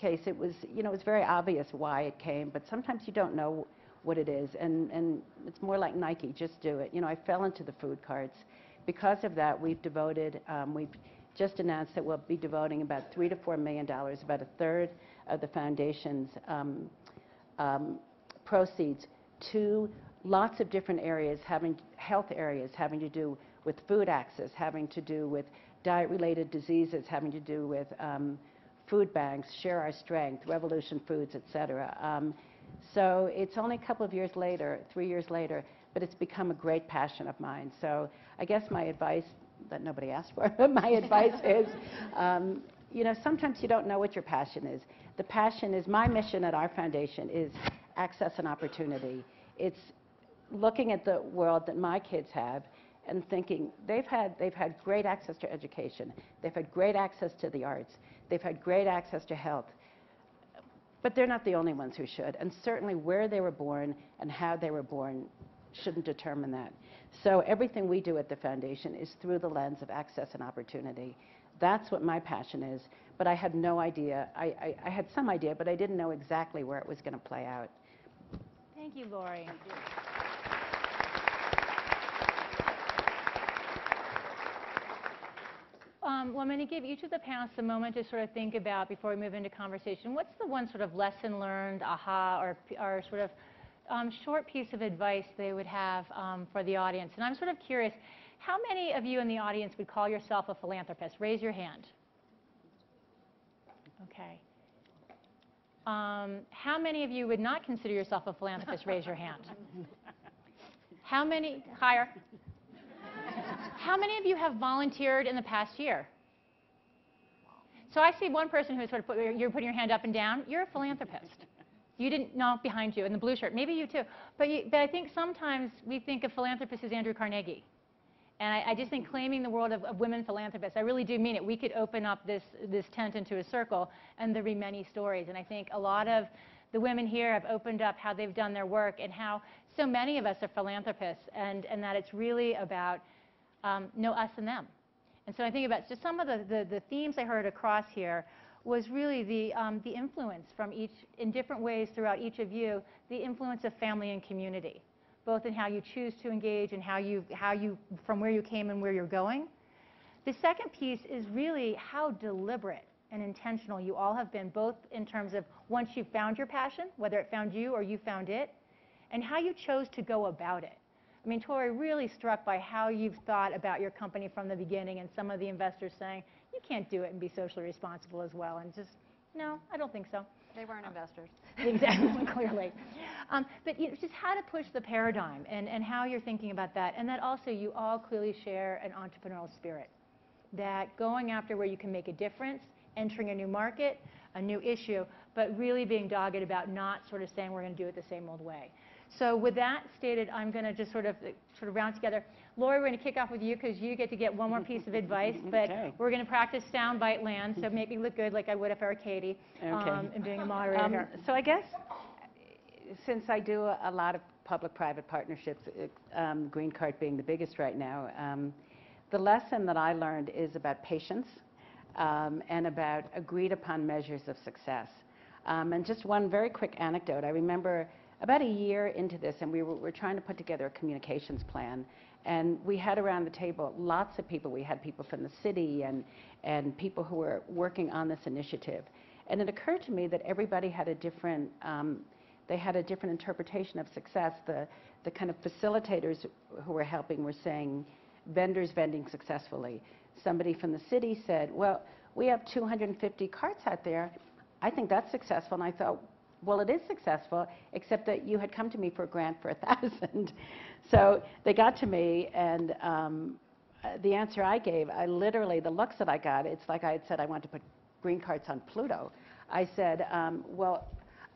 case, it was, you know, it was very obvious why it came, but sometimes you don't know what it is, and, and it's more like Nike, just do it. You know, I fell into the food carts. Because of that, we've devoted, um, we've just announced that we'll be devoting about three to four million dollars, about a third of the foundation's um, um, proceeds to lots of different areas, having health areas having to do with food access, having to do with diet-related diseases, having to do with um, food banks, Share Our Strength, Revolution Foods, et cetera. Um, so it's only a couple of years later, three years later, but it's become a great passion of mine. So I guess my advice, that nobody asked for, but my advice is, um, you know, sometimes you don't know what your passion is. The passion is, my mission at our foundation is access and opportunity. It's looking at the world that my kids have and thinking they've had, they've had great access to education, they've had great access to the arts, they've had great access to health, but they're not the only ones who should. And certainly where they were born and how they were born shouldn't determine that. So everything we do at the foundation is through the lens of access and opportunity. That's what my passion is. But I had no idea. I, I, I had some idea, but I didn't know exactly where it was going to play out. Thank you, Laurie. Um, well, I'm going to give each of the panelists a moment to sort of think about before we move into conversation. What's the one sort of lesson learned, aha, or, or sort of um, short piece of advice they would have um, for the audience? And I'm sort of curious, how many of you in the audience would call yourself a philanthropist? Raise your hand. Okay. Um, how many of you would not consider yourself a philanthropist? Raise your hand. How many, higher? How many of you have volunteered in the past year? So I see one person who's sort of put, you're putting your hand up and down. You're a philanthropist. You didn't know behind you in the blue shirt. Maybe you too. But, you, but I think sometimes we think of philanthropists as Andrew Carnegie. And I, I just think claiming the world of, of, women philanthropists, I really do mean it. We could open up this, this tent into a circle and there'd be many stories. And I think a lot of the women here have opened up how they've done their work and how so many of us are philanthropists and, and that it's really about um, no us and them. And so I think about just some of the, the, the themes I heard across here was really the, um, the influence from each, in different ways throughout each of you, the influence of family and community, both in how you choose to engage and how you, how you, from where you came and where you're going. The second piece is really how deliberate and intentional you all have been, both in terms of once you found your passion, whether it found you or you found it, and how you chose to go about it. I mean, Tory, really struck by how you've thought about your company from the beginning and some of the investors saying, you can't do it and be socially responsible as well. And just, no, I don't think so. They weren't investors. exactly, clearly. Um, but you know, just how to push the paradigm and, and how you're thinking about that. And that also you all clearly share an entrepreneurial spirit. That going after where you can make a difference, entering a new market, a new issue, but really being dogged about not sort of saying we're going to do it the same old way. So with that stated, I'm going to just sort of sort of round together. Laurie, we're going to kick off with you because you get to get one more piece of advice. But Okay. we're going to practice soundbite land, so make me look good like I would if I were Katie Okay. um, and being a moderator Um. So I guess, uh, since I do a a lot of public-private partnerships, uh, um, Green Cart being the biggest right now, um, the lesson that I learned is about patience um, and about agreed-upon measures of success. Um, And just one very quick anecdote. I remember about a year into this, and we were, were trying to put together a communications plan. And we had around the table lots of people. We had people from the city and, and people who were working on this initiative. And it occurred to me that everybody had a different, um, they had a different interpretation of success. The, the kind of facilitators who were helping were saying vendors vending successfully. Somebody from the city said, well, we have 250 carts out there. I think that's successful. And I thought, well, it is successful, except that you had come to me for a grant for a thousand. so they got to me, and um, uh, the answer I gave, I literally, the looks that I got, it's like I had said I want to put green carts on Pluto. I said, um, well,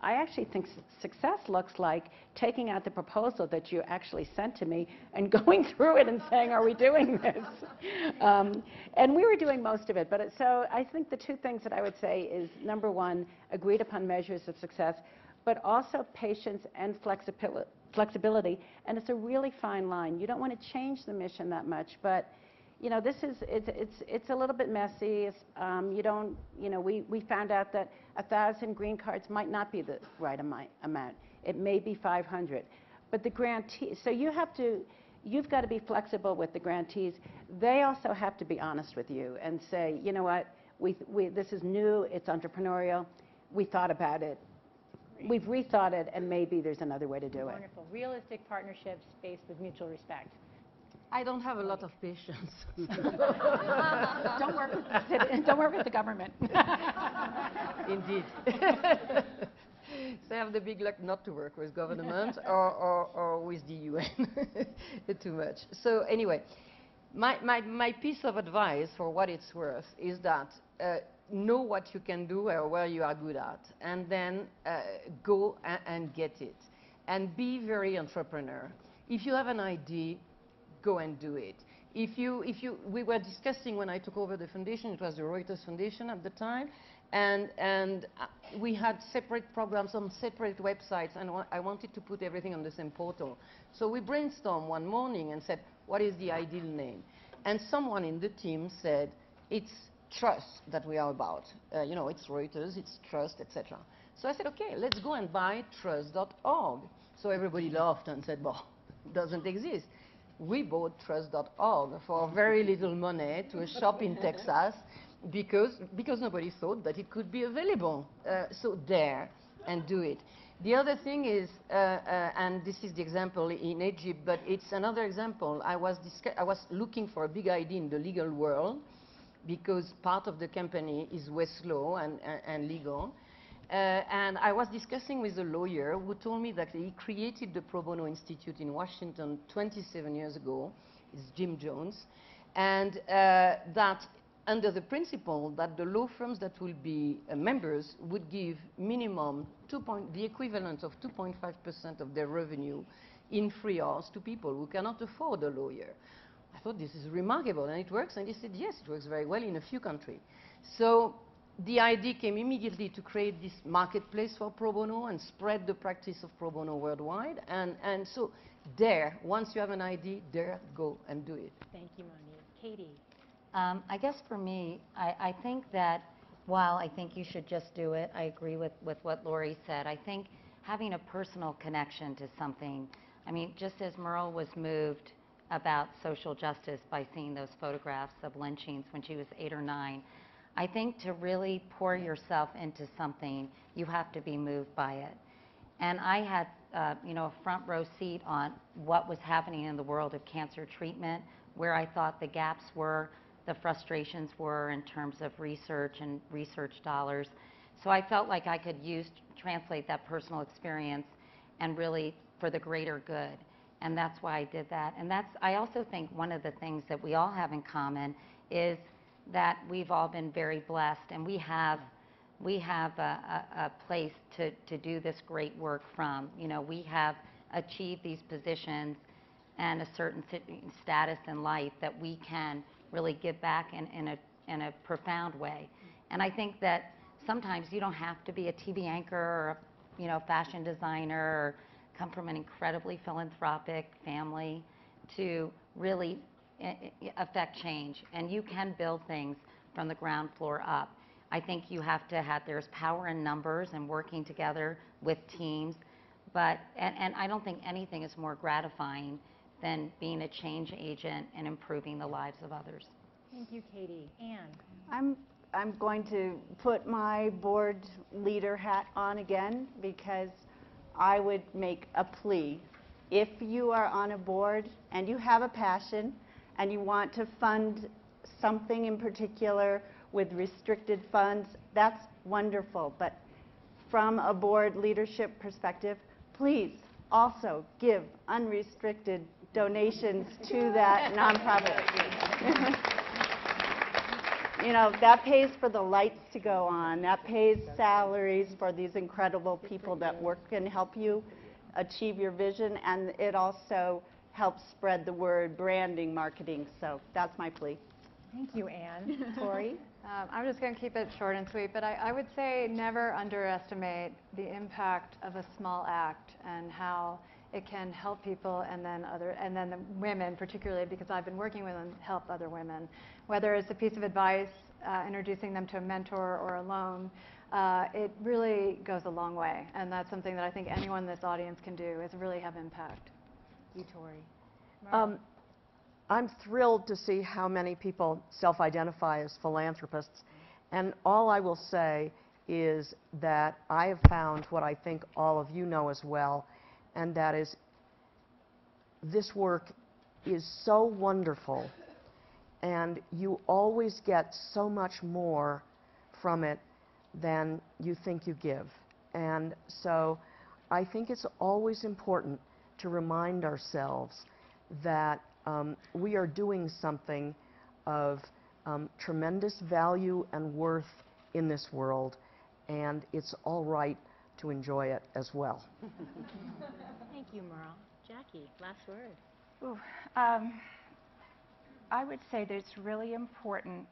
I actually think success looks like taking out the proposal that you actually sent to me and going through it and saying, are we doing this? um, and we were doing most of it. But it, so I think the two things that I would say is number one, agreed upon measures of success, but also patience and flexibility. Flexibility, and it's a really fine line. You don't want to change the mission that much, but you know, this is, it's, it's, it's a little bit messy. It's, um, you don't, you know, we, we found out that a thousand green carts might not be the right amount. It may be 500. But the grantee, so you have to, you've got to be flexible with the grantees. They also have to be honest with you and say, you know what, we, we, this is new, it's entrepreneurial, we thought about it, we've rethought it, and maybe there's another way to do it. Wonderful. Realistic partnerships based with mutual respect. I don't have a lot of patience. Don't work with, the don't work with the government. Indeed. so I have the big luck not to work with government or, or, or with the UN too much. So anyway, my, my, my piece of advice for what it's worth is that uh, know what you can do or where you are good at and then uh, go and get it and be very entrepreneur. If you have an idea, go and do it. If you, if you, we were discussing when I took over the foundation, it was the Reuters Foundation at the time, and, and uh, we had separate programs on separate websites, and I wanted to put everything on the same portal. So we brainstormed one morning and said, what is the ideal name? And someone in the team said, it's trust that we are about. Uh, you know, it's Reuters, it's trust, etc. So I said, okay, let's go and buy trust.org. So everybody laughed and said, well, doesn't exist. We bought trust.org for very little money to a shop in Texas because, because nobody thought that it could be available. Uh, so there and do it. The other thing is, uh, uh, and this is the example in Egypt, but it's another example. I was, I was looking for a big idea in the legal world because part of the company is Westlaw and, and, and legal. Uh, and I was discussing with a lawyer who told me that he created the Pro Bono Institute in Washington 27 years ago. It's Jim Jones. And uh, that under the principle that the law firms that will be uh, members would give minimum 2 point, the equivalent of 2.5% of their revenue in free hours to people who cannot afford a lawyer. I thought this is remarkable and it works and he said yes it works very well in a few countries. So the idea came immediately to create this marketplace for pro bono and spread the practice of pro bono worldwide and, and so there, once you have an idea, there, go and do it. Thank you, Monique. Katie. Um, I guess for me, I, I think that while I think you should just do it, I agree with, with what Laurie said. I think having a personal connection to something, I mean, just as Merle was moved about social justice by seeing those photographs of lynchings when she was eight or nine, I think to really pour yourself into something, you have to be moved by it. And I had, uh, you know, a front row seat on what was happening in the world of cancer treatment, where I thought the gaps were, the frustrations were in terms of research and research dollars. So I felt like I could use, translate that personal experience and really for the greater good. And that's why I did that. And that's, I also think one of the things that we all have in common is that we've all been very blessed and we have we have a, a, a place to, to do this great work from. You know, we have achieved these positions and a certain status in life that we can really give back in, in, a, in a profound way. And I think that sometimes you don't have to be a TV anchor or you know, fashion designer or come from an incredibly philanthropic family to really affect change. And you can build things from the ground floor up. I think you have to have, there's power in numbers and working together with teams. But, and, and I don't think anything is more gratifying than being a change agent and improving the lives of others. Thank you, Katie. Anne. I'm, I'm going to put my board leader hat on again because I would make a plea. If you are on a board and you have a passion and you want to fund something in particular with restricted funds, that's wonderful. But from a board leadership perspective, please also give unrestricted donations to that nonprofit. You know, that pays for the lights to go on, that pays salaries for these incredible people that work and help you achieve your vision, and it also helps spread the word, branding, marketing, so that's my plea. Thank you, Anne. Tory. Um, I'm just going to keep it short and sweet, but I, I would say never underestimate the impact of a small act and how it can help people and then other and then the women particularly because I've been working with them help other women whether it's a piece of advice uh, introducing them to a mentor or a loan uh, it really goes a long way and that's something that I think anyone in this audience can do is really have impact You, Tory. Um, I'm thrilled to see how many people self-identify as philanthropists. And all I will say is that I have found what I think all of you know as well, and that is this work is so wonderful, and you always get so much more from it than you think you give. And so I think it's always important to remind ourselves that um, we are doing something of um, tremendous value and worth in this world, and it's all right to enjoy it as well. Thank you, Merle. Jackie, last word. Ooh, um, I would say that it's really important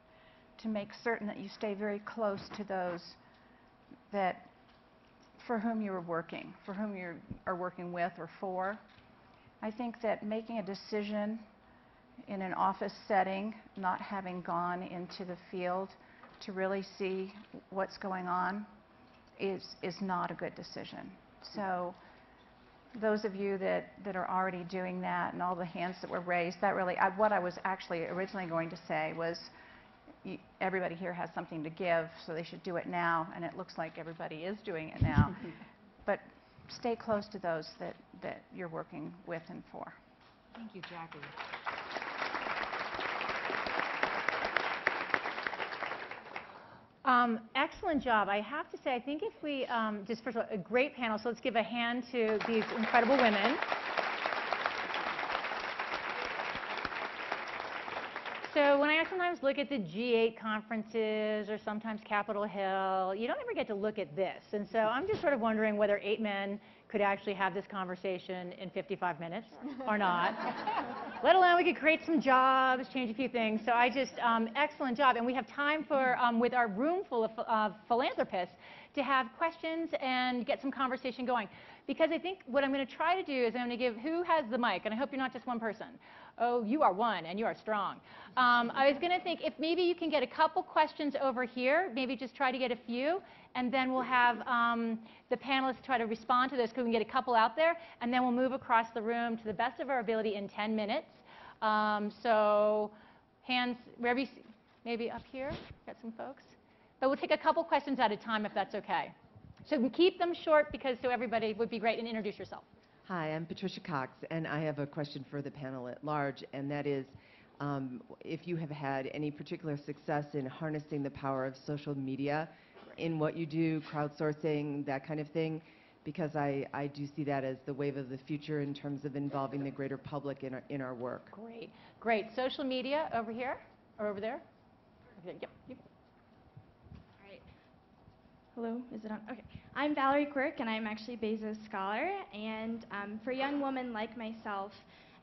to make certain that you stay very close to those that for whom you are working, for whom you are working with or for. I think that making a decision in an office setting, not having gone into the field to really see what's going on, is, is not a good decision. So those of you that, that are already doing that and all the hands that were raised, that really, I, what I was actually originally going to say was y- everybody here has something to give, so they should do it now, and it looks like everybody is doing it now. but stay close to those that, that you're working with and for. Thank you, Jackie. Um, excellent job. I have to say, I think if we, um, just first of all, a great panel, so let's give a hand to these incredible women. So look at the G8 conferences or sometimes Capitol Hill, you don't ever get to look at this. And so I'm just sort of wondering whether eight men could actually have this conversation in 55 minutes or not. Let alone we could create some jobs, change a few things. So I just, um, excellent job. And we have time for, um, with our room full of uh, philanthropists, to have questions and get some conversation going. Because I think what I'm going to try to do is I'm going to give, who has the mic? And I hope you're not just one person. Oh, you are one and you are strong. Um, I was going to think if maybe you can get a couple questions over here, maybe just try to get a few, and then we'll have um, the panelists try to respond to those because we can get a couple out there, and then we'll move across the room to the best of our ability in 10 minutes. Um, so hands, wherever you see, maybe up here, got some folks. But we'll take a couple questions at a time if that's okay. So keep them short because so everybody would be great and introduce yourself. Hi, I'm Patricia Cox, and I have a question for the panel at large, and that is um, if you have had any particular success in harnessing the power of social media in what you do, crowdsourcing, that kind of thing, because I, I do see that as the wave of the future in terms of involving the greater public in our, in our work. Great, great. Social media over here or over there? Okay, yep. you- All right. Hello, is it on? Okay. I'm Valerie Quirk, and I'm actually Bezos Scholar. And um, for young women like myself,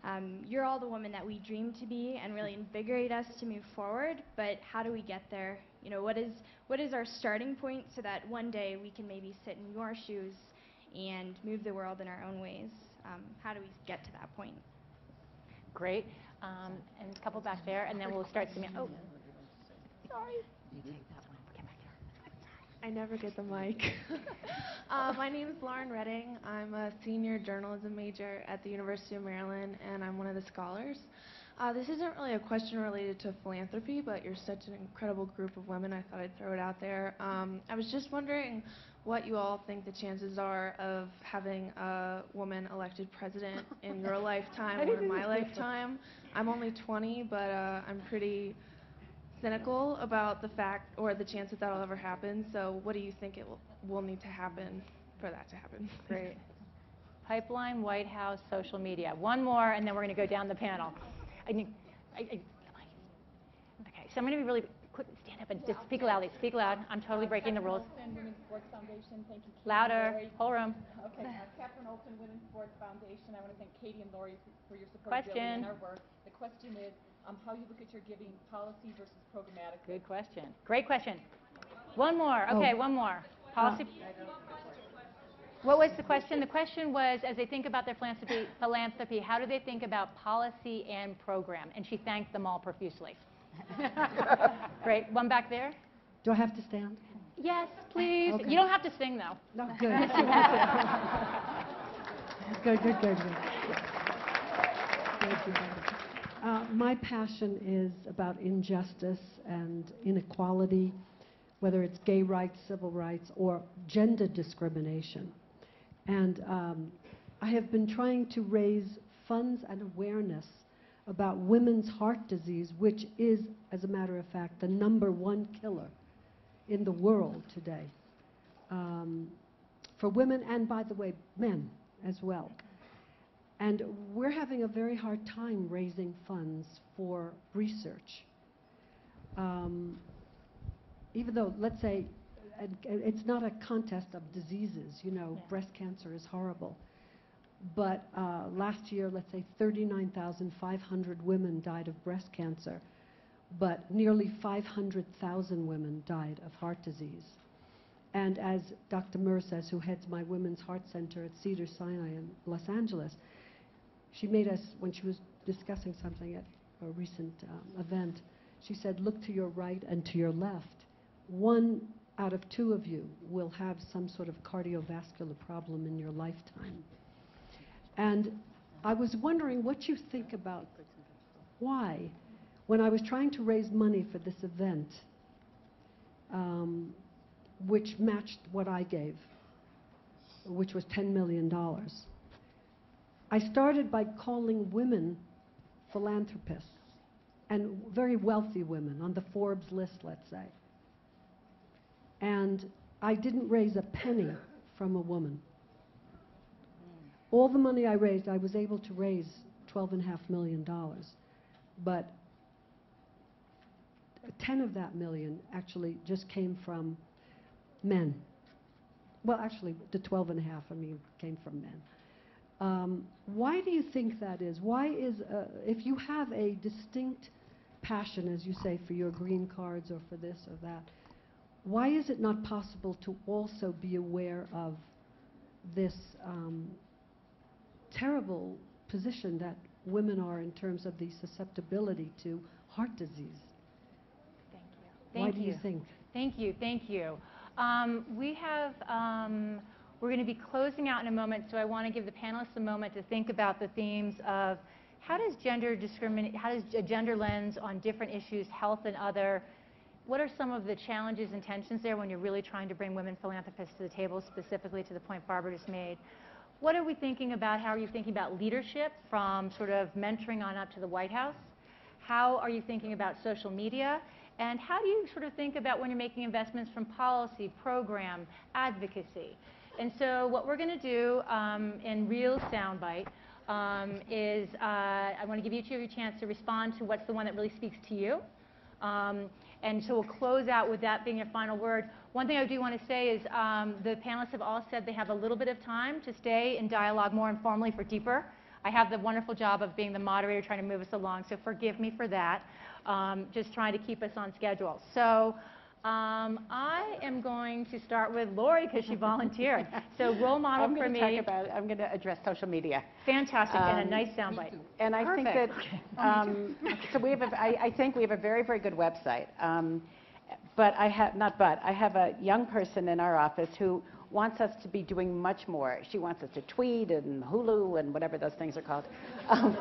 um, you're all the women that we dream to be and really invigorate us to move forward. But how do we get there? You know, what is, what is our starting point so that one day we can maybe sit in your shoes and move the world in our own ways? Um, how do we get to that point? Great. Um, and a couple back there, and then we'll start seeing. Oh, sorry. I never get the mic. uh, my name is Lauren Redding. I'm a senior journalism major at the University of Maryland, and I'm one of the scholars. Uh, this isn't really a question related to philanthropy, but you're such an incredible group of women. I thought I'd throw it out there. Um, I was just wondering what you all think the chances are of having a woman elected president in your lifetime or in my lifetime. I'm only 20, but uh, I'm pretty cynical about the fact or the chance that that'll ever happen. So, what do you think it will, will need to happen for that to happen? Great. Pipeline, White House, social media. One more, and then we're going to go down the panel. I need, I, I, okay, so I'm going to be really quick. Stand up and just speak loudly. Speak loud. I'm totally breaking the rules. Open Women's Sports Foundation. Thank you. Katie Louder. Whole room. Okay, uh, Catherine Open Women's Sports Foundation. I want to thank Katie and Laurie for your support Billy, Question. and our work. The question is um, how you look at your giving policy versus programmatic. Good question. Great question. One more. Okay, Oh. one more. Policy. What was the question? The question was, as they think about their philanthropy, philanthropy, how do they think about policy and program? And she thanked them all profusely. Great. One back there? Do I have to stand? Yes, please. Okay. You don't have to sing, though. No, good. Good, good, good, good. Thank you, Barbara. Uh, My passion is about injustice and inequality, whether it's gay rights, civil rights, or gender discrimination. And um, I have been trying to raise funds and awareness about women's heart disease, which is, as a matter of fact, the number one killer in the world today. Um, for women and, by the way, men as well. And we're having a very hard time raising funds for research. Um, even though, let's say, it's not a contest of diseases, you know, Yeah. breast cancer is horrible. But uh, last year, let's say 39,500 women died of breast cancer, but nearly 500,000 women died of heart disease. And as Dr. Merz says, who heads my Women's Heart Center at Cedar Sinai in Los Angeles, she made us, when she was discussing something at a recent um, event, she said, look to your right and to your left. One out of two of you will have some sort of cardiovascular problem in your lifetime. And I was wondering what you think about why, when I was trying to raise money for this event, um, which matched what I gave, which was $10 million. I started by calling women philanthropists, and very wealthy women on the Forbes list, let's say. And I didn't raise a penny from a woman. All the money I raised, I was able to raise $12.5 million. But 10 of that million actually just came from men. Well, actually, the 12 and a half, I mean, came from men. Um, why do you think that is? Why is, uh, if you have a distinct passion, as you say, for your green carts or for this or that, why is it not possible to also be aware of this um, terrible position that women are in terms of the susceptibility to heart disease? Thank you. Why Thank do you you. think? Thank you, thank you. Um, we have, um, we're going to be closing out in a moment, so I want to give the panelists a moment to think about the themes of how does gender discriminate, how does a gender lens on different issues, health and other, what are some of the challenges and tensions there when you're really trying to bring women philanthropists to the table, specifically to the point Barbara just made? What are we thinking about? How are you thinking about leadership from sort of mentoring on up to the White House? How are you thinking about social media? And how do you sort of think about when you're making investments from policy, program, advocacy? And so what we're going to do um, in real soundbite um, is uh, I want to give each of you a chance to respond to what's the one that really speaks to you. Um, and so we'll close out with that being your final word. One thing I do want to say is um, the panelists have all said they have a little bit of time to stay and dialogue more informally for deeper. I have the wonderful job of being the moderator trying to move us along, so forgive me for that. Um, just trying to keep us on schedule. So um, I am going to start with Laurie because she volunteered. So role model I'm for going to me. talk about, I'm going to address social media. Fantastic, and a Um, nice soundbite. And I think that, Perfect. um, so we have, a, I, I think we have a very, very good website. Um, but I have, not but, I have a young person in our office who wants us to be doing much more. She wants us to tweet and Hulu and whatever those things are called. Um,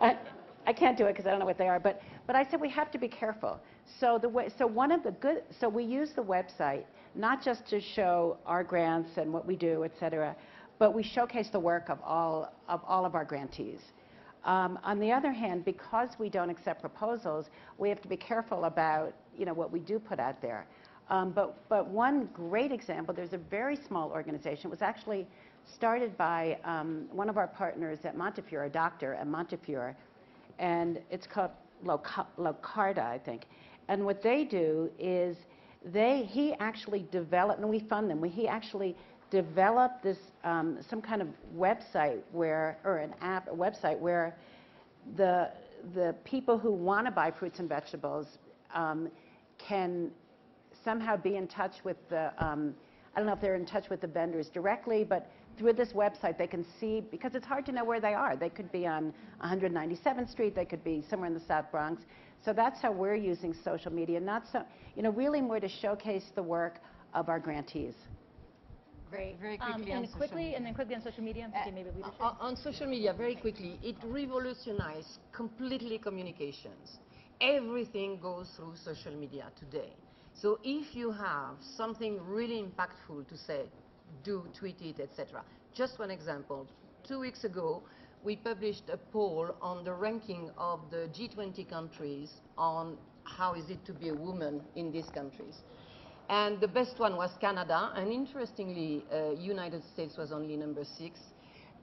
I, I can't do it because I don't know what they are, but, but I said we have to be careful. So the way, so one of the good, so we use the website not just to show our grants and what we do, et cetera, but we showcase the work of all of, all of our grantees. Um, on the other hand, because we don't accept proposals, we have to be careful about you know, what we do put out there. Um, but, but one great example, there's a very small organization. It was actually started by um, one of our partners at Montefiore, a doctor at Montefiore, and it's called Loca- Locarda, I think. And what they do is they, he actually developed, and we fund them, he actually developed this, um, some kind of website where, or an app, a website where the, the people who want to buy fruits and vegetables um, can somehow be in touch with the, um, I don't know if they're in touch with the vendors directly, but through this website, they can see, because it's hard to know where they are. They could be on 197th Street, they could be somewhere in the South Bronx. So that's how we're using social media, not so, you know, really more to showcase the work of our grantees. Great. Very Um, quickly on And social quickly, and then quickly on social media, I'm maybe leadership. On, on social media, very quickly, it revolutionized completely communications. Everything goes through social media today. So if you have something really impactful to say, do tweet it, etc. Just one example. Two weeks ago, we published a poll on the ranking of the G20 countries on how is it to be a woman in these countries. And the best one was Canada, and interestingly, uh, United States was only number six.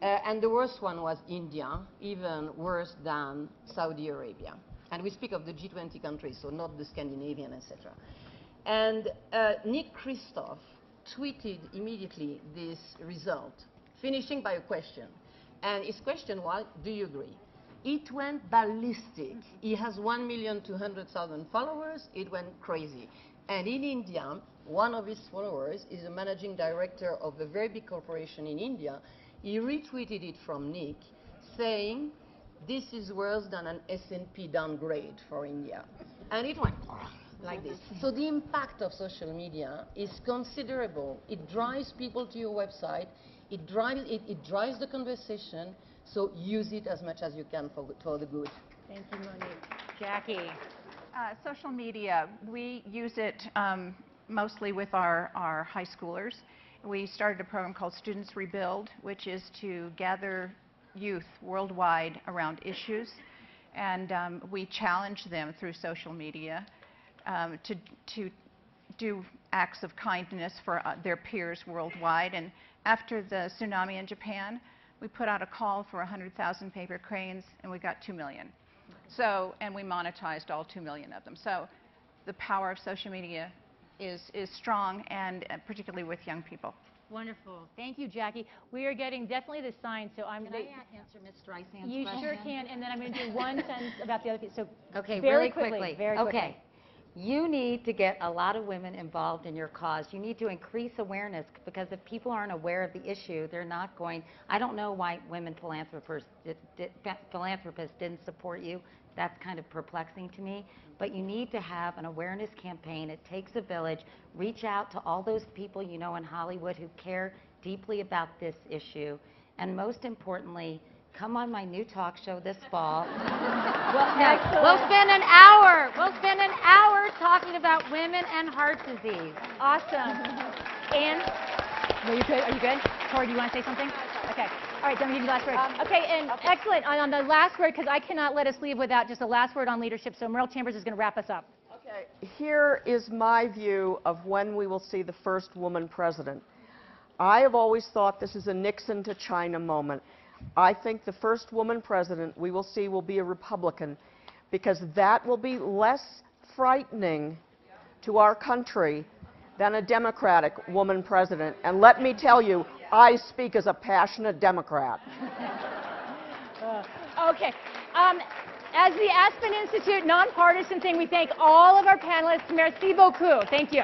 Uh, and the worst one was India, even worse than Saudi Arabia. And we speak of the G20 countries, so not the Scandinavian, etc. And uh, Nick Kristof tweeted immediately this result, finishing by a question. And his question was, do you agree? It went ballistic. He has 1,200,000 followers. It went crazy. And in India, one of his followers is a managing director of a very big corporation in India. He retweeted it from Nick, saying, this is worse than an S&P downgrade for India. And it went like this. So the impact of social media is considerable. It drives people to your website. It drives, it, it drives the conversation. So use it as much as you can for, for the good. Thank you, Monique. Jackie. Uh, social media, we use it um, mostly with our, our high schoolers. We started a program called Students Rebuild, which is to gather youth worldwide around issues. And um, we challenge them through social media um, to, to do acts of kindness for uh, their peers worldwide. And after the tsunami in Japan, we put out a call for 100,000 paper cranes, and we got 2 million. So, and we monetized all 2 million of them. So the power of social media is, is strong, and uh, particularly with young people. Wonderful. Thank you, Jackie. We are getting definitely the sign, so I'm. Can I a- answer Ms. Streisand's You question? sure can, and then I'm going to do one sentence about the other piece. So Okay, very really quickly, quickly. very okay. quickly. You need to get a lot of women involved in your cause. You need to increase awareness because if people aren't aware of the issue, they're not going. I don't know why women philanthropists, did, did, philanthropists didn't support you. That's kind of perplexing to me. But you need to have an awareness campaign. It takes a village. Reach out to all those people you know in Hollywood who care deeply about this issue. And most importantly, come on my new talk show this fall. Well, no, we'll spend an hour. We'll spend an hour talking about women and heart disease. Awesome. and are you good? Are you good? Tory, do you want to say something? Okay. All right, then we give you the last word. Um, okay, and excellent. On, on the last word, because I cannot let us leave without just a last word on leadership, so Merle Chambers is going to wrap us up. Okay, here is my view of when we will see the first woman president. I have always thought this is a Nixon to China moment. I think the first woman president we will see will be a Republican because that will be less frightening to our country than a Democratic woman president. And let me tell you, I speak as a passionate Democrat. Uh, okay. Um, as the Aspen Institute nonpartisan thing, we thank all of our panelists. Merci beaucoup. Thank you.